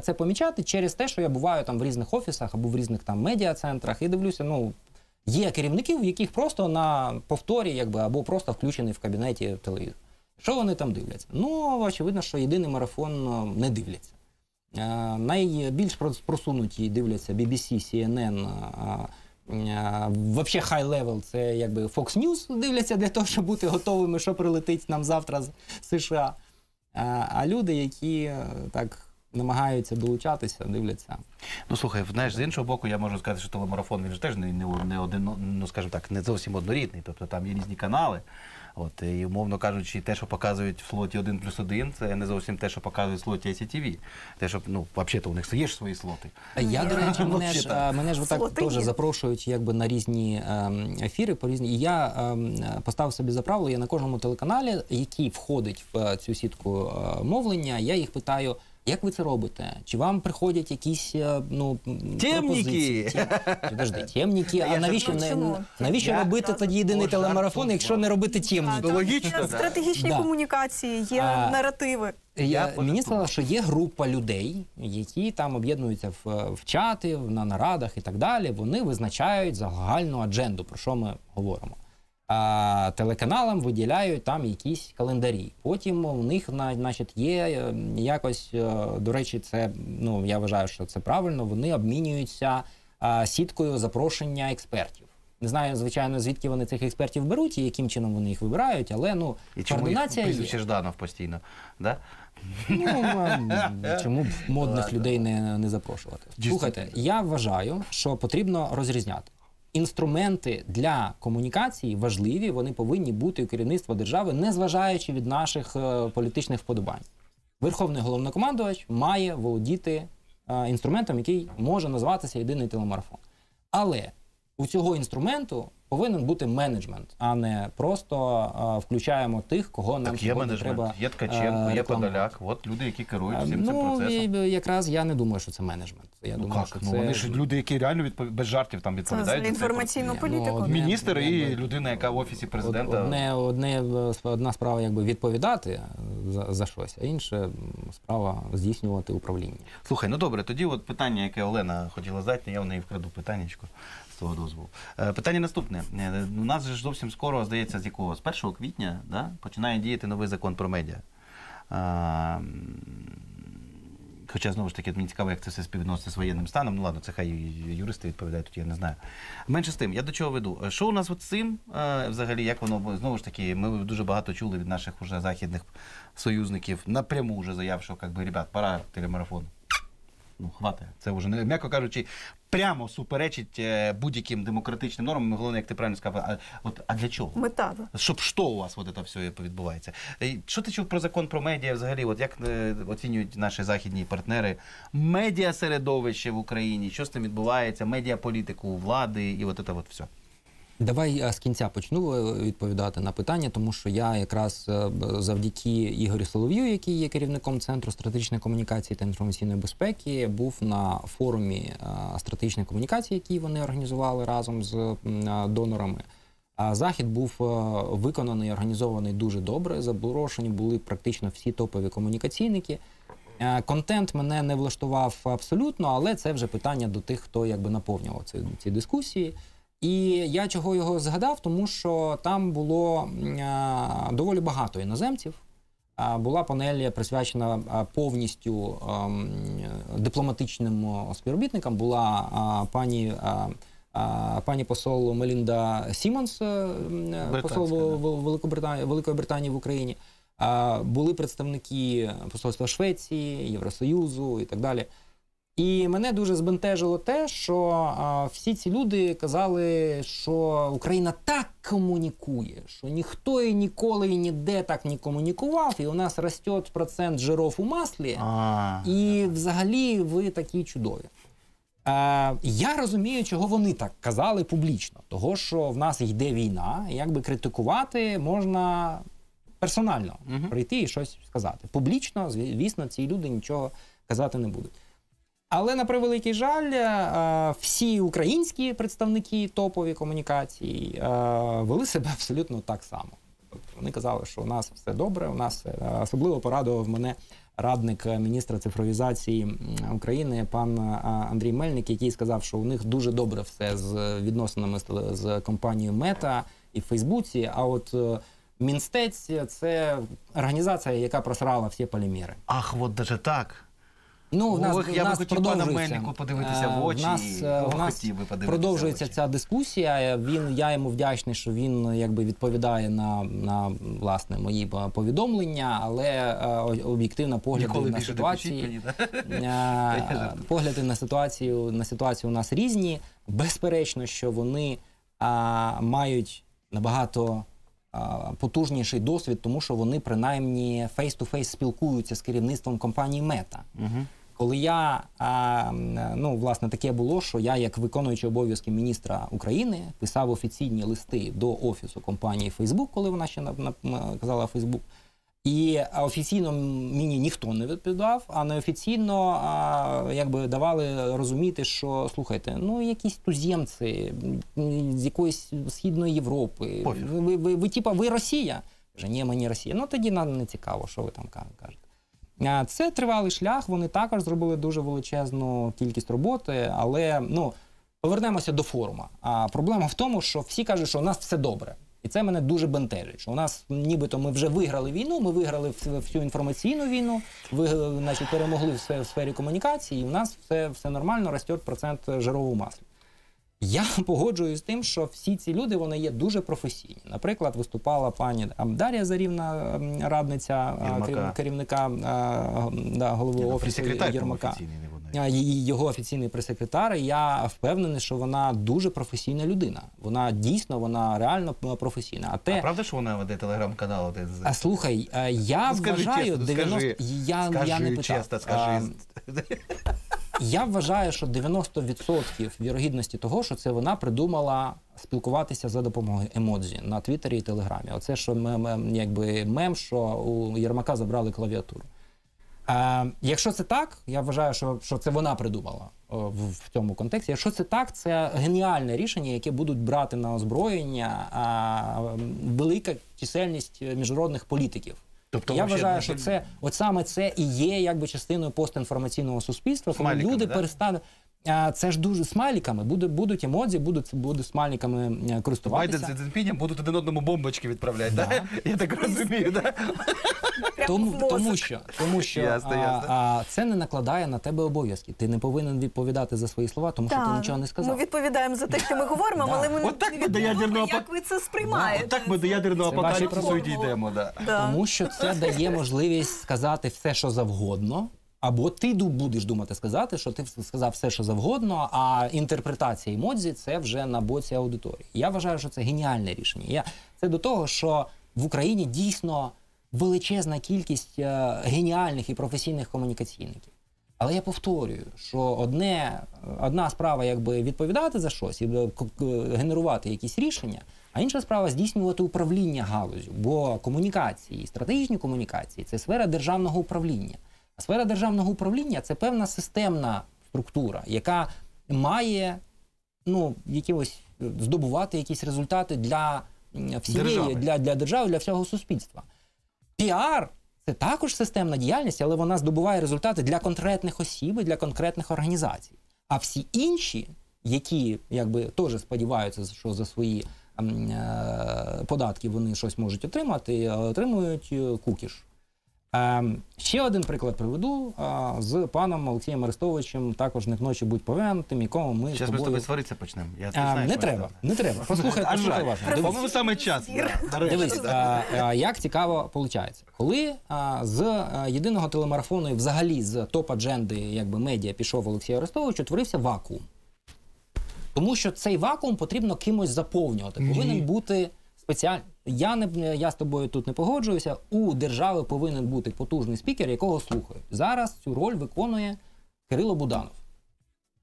Speaker 3: це помічати через те, що я буваю там в різних офісах або в різних там медіа-центрах і дивлюся, ну. Є керівники, в яких просто на повторі, якби або просто включений в кабінеті телевізор. Що вони там дивляться? Ну, очевидно, що єдиний марафон е, не дивляться. Е, Найбільш прос- просунуті дивляться BBC, CNN, е, е, Вообще high це якби Fox News дивляться для того, щоб бути готовими, що прилетить нам завтра з США. А, а люди, які е, так намагаються долучатися, дивляться.
Speaker 1: Ну слухай, знаєш, з іншого боку, я можу сказати, що телемарафон він ж теж не, не, не один, ну скажімо так, не зовсім однорідний. Тобто там є різні канали. От, і умовно кажучи, те, що показують в слоті 1 плюс 1, це не зовсім те, що показують в слоті ICTV. Те, що, ну, взагалі-то у них є ж свої слоти.
Speaker 3: Я, до речі, мене ж, мене ж отак теж запрошують якби на різні ем, ефіри по різні. І я ем, поставив собі за правило, я на кожному телеканалі, який входить в е, цю сітку е, мовлення, я їх питаю. Як ви це робите? Чи вам приходять якісь е, ну
Speaker 1: Темніки!
Speaker 3: Подожди, темніки. А навіщо не навіщо
Speaker 1: Я
Speaker 3: робити тоді єдиний телемарафон, якщо не робити темніки?
Speaker 1: логічно,
Speaker 2: є стратегічні
Speaker 3: Да.
Speaker 2: комунікації, є
Speaker 3: А,
Speaker 2: наративи.
Speaker 3: Я,
Speaker 1: Я
Speaker 3: мені сказали, що є група людей, які там об'єднуються в, в чати, в- на нарадах і так далі. Вони визначають загальну адженду, про що ми говоримо. А телеканалам виділяють там якісь календарі. Потім у них на- значить, є е, якось, е, до речі, це ну я вважаю, що це правильно. Вони обмінюються а, сіткою запрошення експертів. Не знаю, звичайно, звідки вони цих експертів беруть і яким чином вони їх вибирають, але ну
Speaker 1: І чому їх
Speaker 3: координація є.
Speaker 1: Жданов постійно. Да?
Speaker 3: Ну, чому б модних людей не, не запрошувати? Слухайте, я вважаю, що потрібно розрізняти. Інструменти для комунікації важливі, вони повинні бути у керівництва держави, незважаючи від наших е, політичних вподобань. Верховний головнокомандувач має володіти е, інструментом, який може називатися єдиний телемарафон. Але у цього інструменту повинен бути менеджмент, а не просто е, включаємо тих, кого нам
Speaker 1: Так є
Speaker 3: сьогодні
Speaker 1: менеджмент,
Speaker 3: треба.
Speaker 1: є Ткаченко,
Speaker 3: е,
Speaker 1: є. Подоляк. От люди, які керують
Speaker 3: А,
Speaker 1: всім цим
Speaker 3: Ну,
Speaker 1: процесом.
Speaker 3: і- якраз я не думаю, що це менеджмент. Я
Speaker 1: Ну
Speaker 3: думаю,
Speaker 1: як?
Speaker 3: що
Speaker 1: Ну
Speaker 3: це...
Speaker 1: вони ж люди, які реально відпов... без жартів там відповідають.
Speaker 2: за інформаційну
Speaker 3: Ні,
Speaker 2: політику.
Speaker 3: ну,
Speaker 1: процес. Міністр
Speaker 3: Одне-
Speaker 1: і людина, яка в офісі президента.
Speaker 3: Одне, одне, е, одна справа якби відповідати за, за щось, а інша справа здійснювати управління.
Speaker 1: Слухай, ну добре, тоді от питання, яке Олена хотіла задати, я в неї вкраду питаннячко з дозволу. Е, питання наступне. Е, У нас же зовсім скоро, здається, з якого? З 1 квітня да, починає діяти новий закон про медіа. А, Хоча знову ж таки мені цікаво, як це все співвідноситься з воєнним станом. Ну ладно, це хай юристи відповідають, тут я не знаю. Менше з тим, я до чого веду. Е, Що у нас з цим е, взагалі, як воно знову ж таки, ми дуже багато чули від наших уже західних союзників напряму вже заяв, що як ребят, пора телемарафон. Ну, хватає. Це вже не м'яко кажучи, прямо суперечить е, будь-яким демократичним нормам. Головне, як ти правильно сказав, а, от, а для чого?
Speaker 2: Мета. да.
Speaker 1: Щоб що у вас от це все відбувається? Е, Що ти чув про закон про медіа взагалі? От як е, оцінюють наші західні партнери медіа середовище в Україні? Що з цим відбувається? Медіаполітику влади і от це от все.
Speaker 3: Давай е, з кінця почну е, відповідати на питання, тому що я якраз е, завдяки Ігорю Солов'ю, який є керівником центру стратегічної комунікації та інформаційної безпеки, був на форумі стратегічної комунікації, який вони організували разом з донорами. А захід був виконаний, організований дуже добре. Запрошені були практично всі топові комунікаційники. Контент мене не влаштував абсолютно, але це вже питання до тих, хто якби наповнював ці, ці дискусії. І я чого його згадав, тому що там було м, е, доволі багато іноземців. А, Була панель присвячена а, повністю ем, дипломатичним співробітникам. Була а, пані, а, а, пані посол Мелінда Сімонс, е, посол
Speaker 1: Британська,
Speaker 3: В- Великобританії, Великої Британії в Україні. А, Були представники посольства Швеції, Євросоюзу і так далі. І мене дуже збентежило те, що а, всі ці люди казали, що Україна так комунікує, що ніхто і ніколи і ніде так не комунікував, і у нас росте процент жиров у маслі,
Speaker 1: А,
Speaker 3: і взагалі ви такі чудові. Е, я розумію, чого вони так казали публічно. Того, що в нас йде війна, і якби критикувати можна персонально
Speaker 1: Мгм.
Speaker 3: прийти і щось сказати. Публічно, звісно, ці люди нічого казати не будуть. Але на превеликий жаль, е, всі українські представники топові комунікації е, вели себе абсолютно так само. Тобто вони казали, що у нас все добре, у нас. Е, особливо порадував мене радник міністра цифровізації України, пан Андрій Мельник, який сказав, що у них дуже добре все з відносинами з, компанією Мета і в Фейсбуці. А от Мінстець це організація, яка просрала всі полімери.
Speaker 1: Ах, от даже так.
Speaker 3: Ну, в нас,
Speaker 1: Ох,
Speaker 3: в
Speaker 1: я би хотів пана
Speaker 3: продовжується,
Speaker 1: Мельнику подивитися в
Speaker 3: е,
Speaker 1: очі,
Speaker 3: В нас,
Speaker 1: і-
Speaker 3: е, в нас
Speaker 1: хотів би подивитися
Speaker 3: продовжується
Speaker 1: в очі.
Speaker 3: ця дискусія. Він, я йому вдячний, що він е, якби відповідає на, на власне мої е, повідомлення, але е, о- об'єктивно погляди
Speaker 1: Ніколи
Speaker 3: на
Speaker 1: більше не
Speaker 3: ситуації.
Speaker 1: пишіть мені, да?
Speaker 3: Е,
Speaker 1: жартую.
Speaker 3: Погляди на ситуацію на ситуацію у нас різні. Безперечно, що вони а, мають набагато а, потужніший досвід, тому що вони принаймні face-to-face спілкуються з керівництвом компанії Мета.
Speaker 1: Мгм.
Speaker 3: Коли я а, ну власне таке було, що я, як виконуючий обов'язки міністра України, писав офіційні листи до офісу компанії Facebook, коли вона ще казала Facebook. І офіційно мені ніхто не відповідав, а неофіційно а, якби давали розуміти, що слухайте, ну якісь туземці з якоїсь східної Європи. Ви, ви, ви, ви, типа, ви Росія? Каже, ні, ми не Росія. Ну тоді нам не цікаво, що ви там ка- кажете. Це тривалий шлях. Вони також зробили дуже величезну кількість роботи, але ну повернемося до форума. А проблема в тому, що всі кажуть, що у нас все добре. І це мене дуже бентежить. Що у нас нібито ми вже виграли війну, ми виграли вс- всю інформаційну війну, ви, значить, перемогли в в сфері комунікації, і в нас все, все нормально, росте процент жирового масла. Я погоджуюсь з тим, що всі ці люди вони є дуже професійні. Наприклад, виступала пані Дар'я Зарівна, радниця
Speaker 1: Єрмака.
Speaker 3: керівника а, да, голови
Speaker 1: Ні, ну,
Speaker 3: офісу Єрмака. Її- його офіційний прес-секретар. і Я впевнений, що вона дуже професійна людина. Вона дійсно, вона реально професійна. А
Speaker 1: А
Speaker 3: те,
Speaker 1: правда, що вона веде телеграм-канал один з
Speaker 3: а слухай, е, я
Speaker 1: Ну, скажи
Speaker 3: вважаю
Speaker 1: чесно,
Speaker 3: 90...
Speaker 1: скажи,
Speaker 3: я,
Speaker 1: скажи
Speaker 3: я не питав.
Speaker 1: чесно,
Speaker 3: А. я вважаю, що 90% вірогідності того, що це вона придумала спілкуватися за допомогою емоджі на Твіттері і Телеграмі. Оце що мем, якби мем, що у Єрмака забрали клавіатуру. Е, якщо це так, я вважаю, що, що це вона придумала в, в цьому контексті. Якщо це так, це геніальне рішення, яке будуть брати на озброєння м, велика чисельність е, міжнародних політиків.
Speaker 1: Тобто
Speaker 3: я вважаю,
Speaker 1: не
Speaker 3: що це от саме це і є якби частиною постінформаційного суспільства, коли люди
Speaker 1: да?
Speaker 3: перестануть. Це ж дуже смайліками. Буде, будуть емодзі, будуть, будуть смайліками е,
Speaker 1: Байден
Speaker 3: користуватися.
Speaker 1: з Цзіньпінем будуть один одному бомбочки відправляти, да? Я так розумію, да?
Speaker 3: Тому, тому що, тому що
Speaker 1: Ясно,
Speaker 3: а,
Speaker 1: ясно.
Speaker 3: А, це не накладає на тебе обов'язки. Ти не повинен відповідати за свої слова, тому що ти нічого не сказав.
Speaker 2: Ми відповідаємо за те, що ми говоримо,
Speaker 3: Да.
Speaker 2: але ми
Speaker 1: От так
Speaker 2: не
Speaker 1: ми до ядерного
Speaker 2: як ви це сприймаєте.
Speaker 1: От так ми до ядерного апокаліпсису да.
Speaker 2: Да.
Speaker 3: Тому що це дає можливість сказати все, що завгодно. Або ти будеш думати сказати, що ти сказав все, що завгодно, а інтерпретація емодзі це вже на боці аудиторії. Я вважаю, що це геніальне рішення. Я, це до того, що в Україні дійсно величезна кількість е, геніальних і професійних комунікаційників. Але я повторюю, що одне, одна справа якби відповідати за щось і е, генерувати якісь рішення, а інша справа здійснювати управління галузю. Бо комунікації, стратегічні комунікації це сфера державного управління. А сфера державного управління це певна системна структура, яка має ну, якимось здобувати якісь результати для всієї
Speaker 1: Держави.
Speaker 3: для, для держави, для всього суспільства. Піар це також системна діяльність, але вона здобуває результати для конкретних осіб і для конкретних організацій. А всі інші, які якби теж сподіваються, що за свої е, податки вони щось можуть отримати, отримують е, кукіш. Ем, ще один приклад приведу з паном Олексієм Арестовичем, також не вночі будь повинним, якому ми
Speaker 1: Зараз ми з тобою сваритися почнемо. Я, ти
Speaker 3: А,
Speaker 1: знаєш,
Speaker 3: не треба, не треба. Послухай, послухай
Speaker 1: жаль. По-моєму, саме час.
Speaker 3: Дивись, а, а, як цікаво виходить. Коли з єдиного телемарафону і взагалі з топ-адженди якби, медіа пішов Олексій Арестович, утворився вакуум. Тому що цей вакуум потрібно кимось заповнювати. Повинен бути спеціальний. Я не я з тобою тут не погоджуюся. У держави повинен бути потужний спікер, якого слухають. Зараз цю роль виконує Кирило Буданов.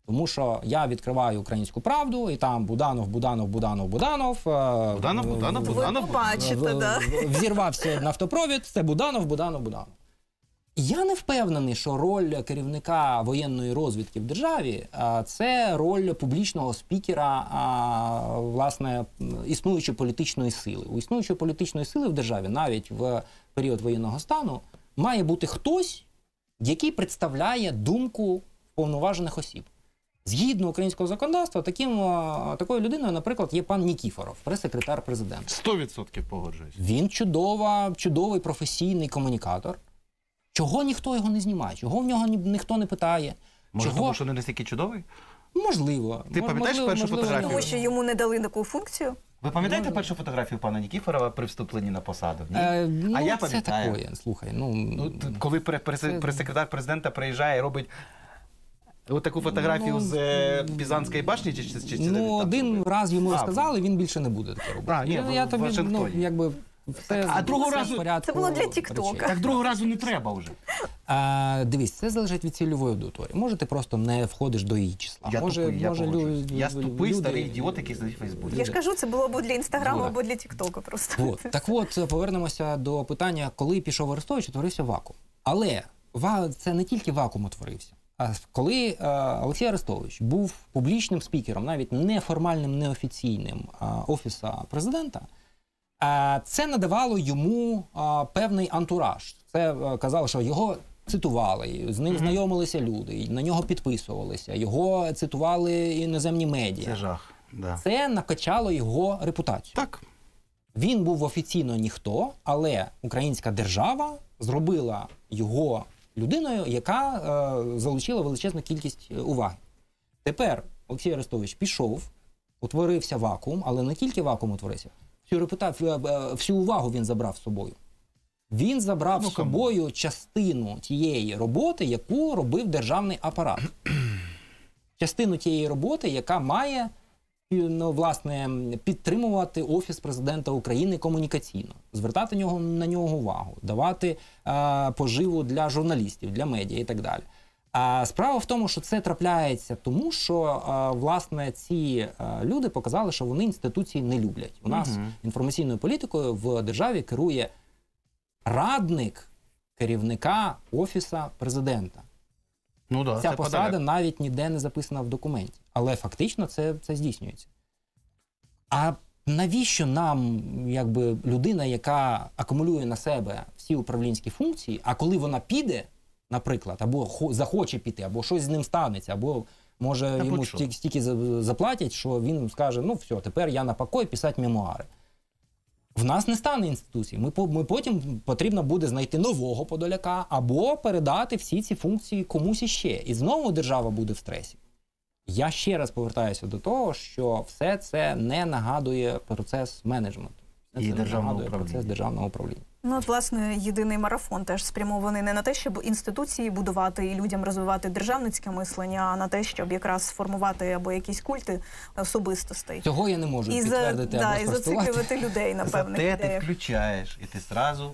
Speaker 3: Тому що я відкриваю українську правду, і там Буданов, Буданов, Буданов, Буданов.
Speaker 1: Буданов, Буданов,
Speaker 3: Буданов,
Speaker 2: Ви побачите, да.
Speaker 3: взірвався нафтопровід, це Буданов, Буданов, Буданов. Я не впевнений, що роль керівника воєнної розвідки в державі це роль публічного спікера, власне, існуючої політичної сили. У існуючої політичної сили в державі, навіть в період воєнного стану, має бути хтось, який представляє думку повноважених осіб. Згідно українського законодавства, таким, такою людиною, наприклад, є пан Нікіфоров, прес-секретар президента.
Speaker 1: 100% погоджуюсь.
Speaker 3: Він чудова, чудовий професійний комунікатор. Чого ніхто його не знімає? Чого в нього ні, ніхто не питає?
Speaker 1: Може,
Speaker 3: Чого?
Speaker 1: тому що не настільки чудовий?
Speaker 3: Можливо.
Speaker 1: Ти пам'ятаєш
Speaker 3: можливо,
Speaker 1: першу
Speaker 3: можливо,
Speaker 1: фотографію?
Speaker 2: Тому що йому не дали таку функцію.
Speaker 1: Ви пам'ятаєте
Speaker 3: Може.
Speaker 1: першу фотографію пана Нікіфорова при вступленні на посаду? Ні?
Speaker 3: Е, ну,
Speaker 1: а я
Speaker 3: це
Speaker 1: пам'ятаю.
Speaker 3: такое, слухай, ну,
Speaker 1: Ну, коли прес-секретар президента приїжджає і робить от таку фотографію
Speaker 3: Ну,
Speaker 1: з е, Пізанської башні, чи, чи, чи, чи
Speaker 3: ну один раз йому розказали, він більше не буде таке робити.
Speaker 1: А, ні,
Speaker 3: я,
Speaker 1: в-
Speaker 3: я
Speaker 1: в
Speaker 3: ну, якби, все,
Speaker 1: А другого
Speaker 3: все в
Speaker 1: разу-
Speaker 3: порядку
Speaker 2: Це було для
Speaker 3: речей.
Speaker 2: Тіктока.
Speaker 1: Так другого разу не треба вже.
Speaker 3: А, дивись, це залежить від цільової аудиторії. Може, ти просто не входиш до її числа.
Speaker 1: Я
Speaker 3: може,
Speaker 1: тупий, я
Speaker 3: може, лю-
Speaker 1: Я
Speaker 3: лю-
Speaker 1: тупий
Speaker 3: люди-
Speaker 1: старий ідіот, який сидить в Фейсбуці.
Speaker 2: Я ж кажу, це було або для інстаграму, або для Тіктоку просто.
Speaker 3: От. Так от, повернемося до питання, коли пішов Арестович, утворився вакуум. Але ва- це не тільки вакуум утворився. А коли е, Олексій Арестович був публічним спікером, навіть неформальним, неофіційним е, офіса президента, це надавало йому е, певний антураж. Це е, казало, що його цитували, з ним знайомилися люди, на нього підписувалися, його цитували іноземні медіа.
Speaker 1: Це жах. Да.
Speaker 3: Це накачало його репутацію.
Speaker 1: Так.
Speaker 3: Він був офіційно ніхто, але українська держава зробила його людиною, яка е, залучила величезну кількість е, уваги. Тепер Олексій Арестович пішов, утворився вакуум, але не тільки вакуум утворився. Всю репутацію, е, е, всю увагу він забрав з собою. Він забрав
Speaker 1: Ну,
Speaker 3: з собою частину тієї роботи, яку робив державний апарат. Частину тієї роботи, яка має ну, власне, підтримувати Офіс президента України комунікаційно, звертати нього, на нього увагу, давати е, поживу для журналістів, для медіа і так далі. Справа в тому, що це трапляється тому, що е, власне ці е, люди показали, що вони інституції не люблять. У нас
Speaker 1: Мгм.
Speaker 3: інформаційною політикою в державі керує радник керівника офіса президента.
Speaker 1: Ну да,
Speaker 3: Ця
Speaker 1: це
Speaker 3: посада
Speaker 1: подарок.
Speaker 3: навіть ніде не записана в документі. Але фактично це, це здійснюється. А навіщо нам, якби людина, яка акумулює на себе всі управлінські функції, а коли вона піде, наприклад, або захоче піти, або щось з ним станеться, або може
Speaker 1: Та
Speaker 3: йому
Speaker 1: будь-що.
Speaker 3: стільки, заплатять, що він скаже: ну все, тепер я на покой писати мемуари. В нас не стане інституції. Ми, ми потім потрібно буде знайти нового подоляка або передати всі ці функції комусь іще. І знову держава буде в стресі. Я ще раз повертаюся до того, що все це не нагадує процес менеджменту. Все
Speaker 1: І
Speaker 3: не
Speaker 1: державного
Speaker 3: нагадує
Speaker 1: управління.
Speaker 3: процес державного управління.
Speaker 2: Ну, от, власне, єдиний марафон теж спрямований не на те, щоб інституції будувати і людям розвивати державницьке мислення, а на те, щоб якраз сформувати або якісь культи особистостей.
Speaker 3: Цього я не можу
Speaker 2: І, за,
Speaker 3: або
Speaker 2: да, і зациклювати людей напевне.
Speaker 1: Зате ти включаєш, і ти зразу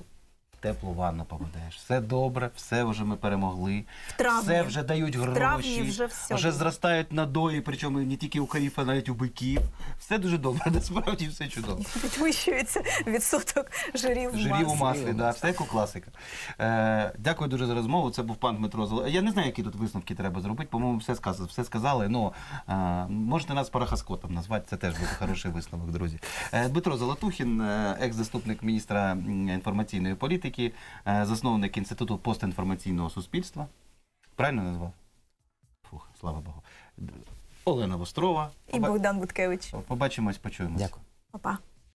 Speaker 1: теплу ванну попадеш. Все добре, все вже ми перемогли.
Speaker 2: В травні.
Speaker 1: Все вже дають гроші.
Speaker 2: травні вже все буде.
Speaker 1: зростають надої, причому не тільки у корів, а навіть у биків. Все дуже добре, насправді все чудово.
Speaker 2: Підвищується відсоток жирів в
Speaker 1: Жирів у
Speaker 2: маслі.
Speaker 1: маслі, да, все як у класика. Е, дякую дуже за розмову. Це був пан Дмитро Золо. Я не знаю, які тут висновки треба зробити. По-моєму, все сказали. Все сказали. Ну, е, можете нас парахаскотом назвати, це теж буде хороший висновок, друзі. Е, Дмитро Золотухін, е, екс-заступник міністра м, інформаційної політики, е, засновник Інституту постінформаційного суспільства. Правильно назвав? Фух, слава Богу. Олена Вострова.
Speaker 2: І Богдан Буткевич.
Speaker 1: Побачимось, почуємось.
Speaker 3: Дякую.
Speaker 2: Па-па.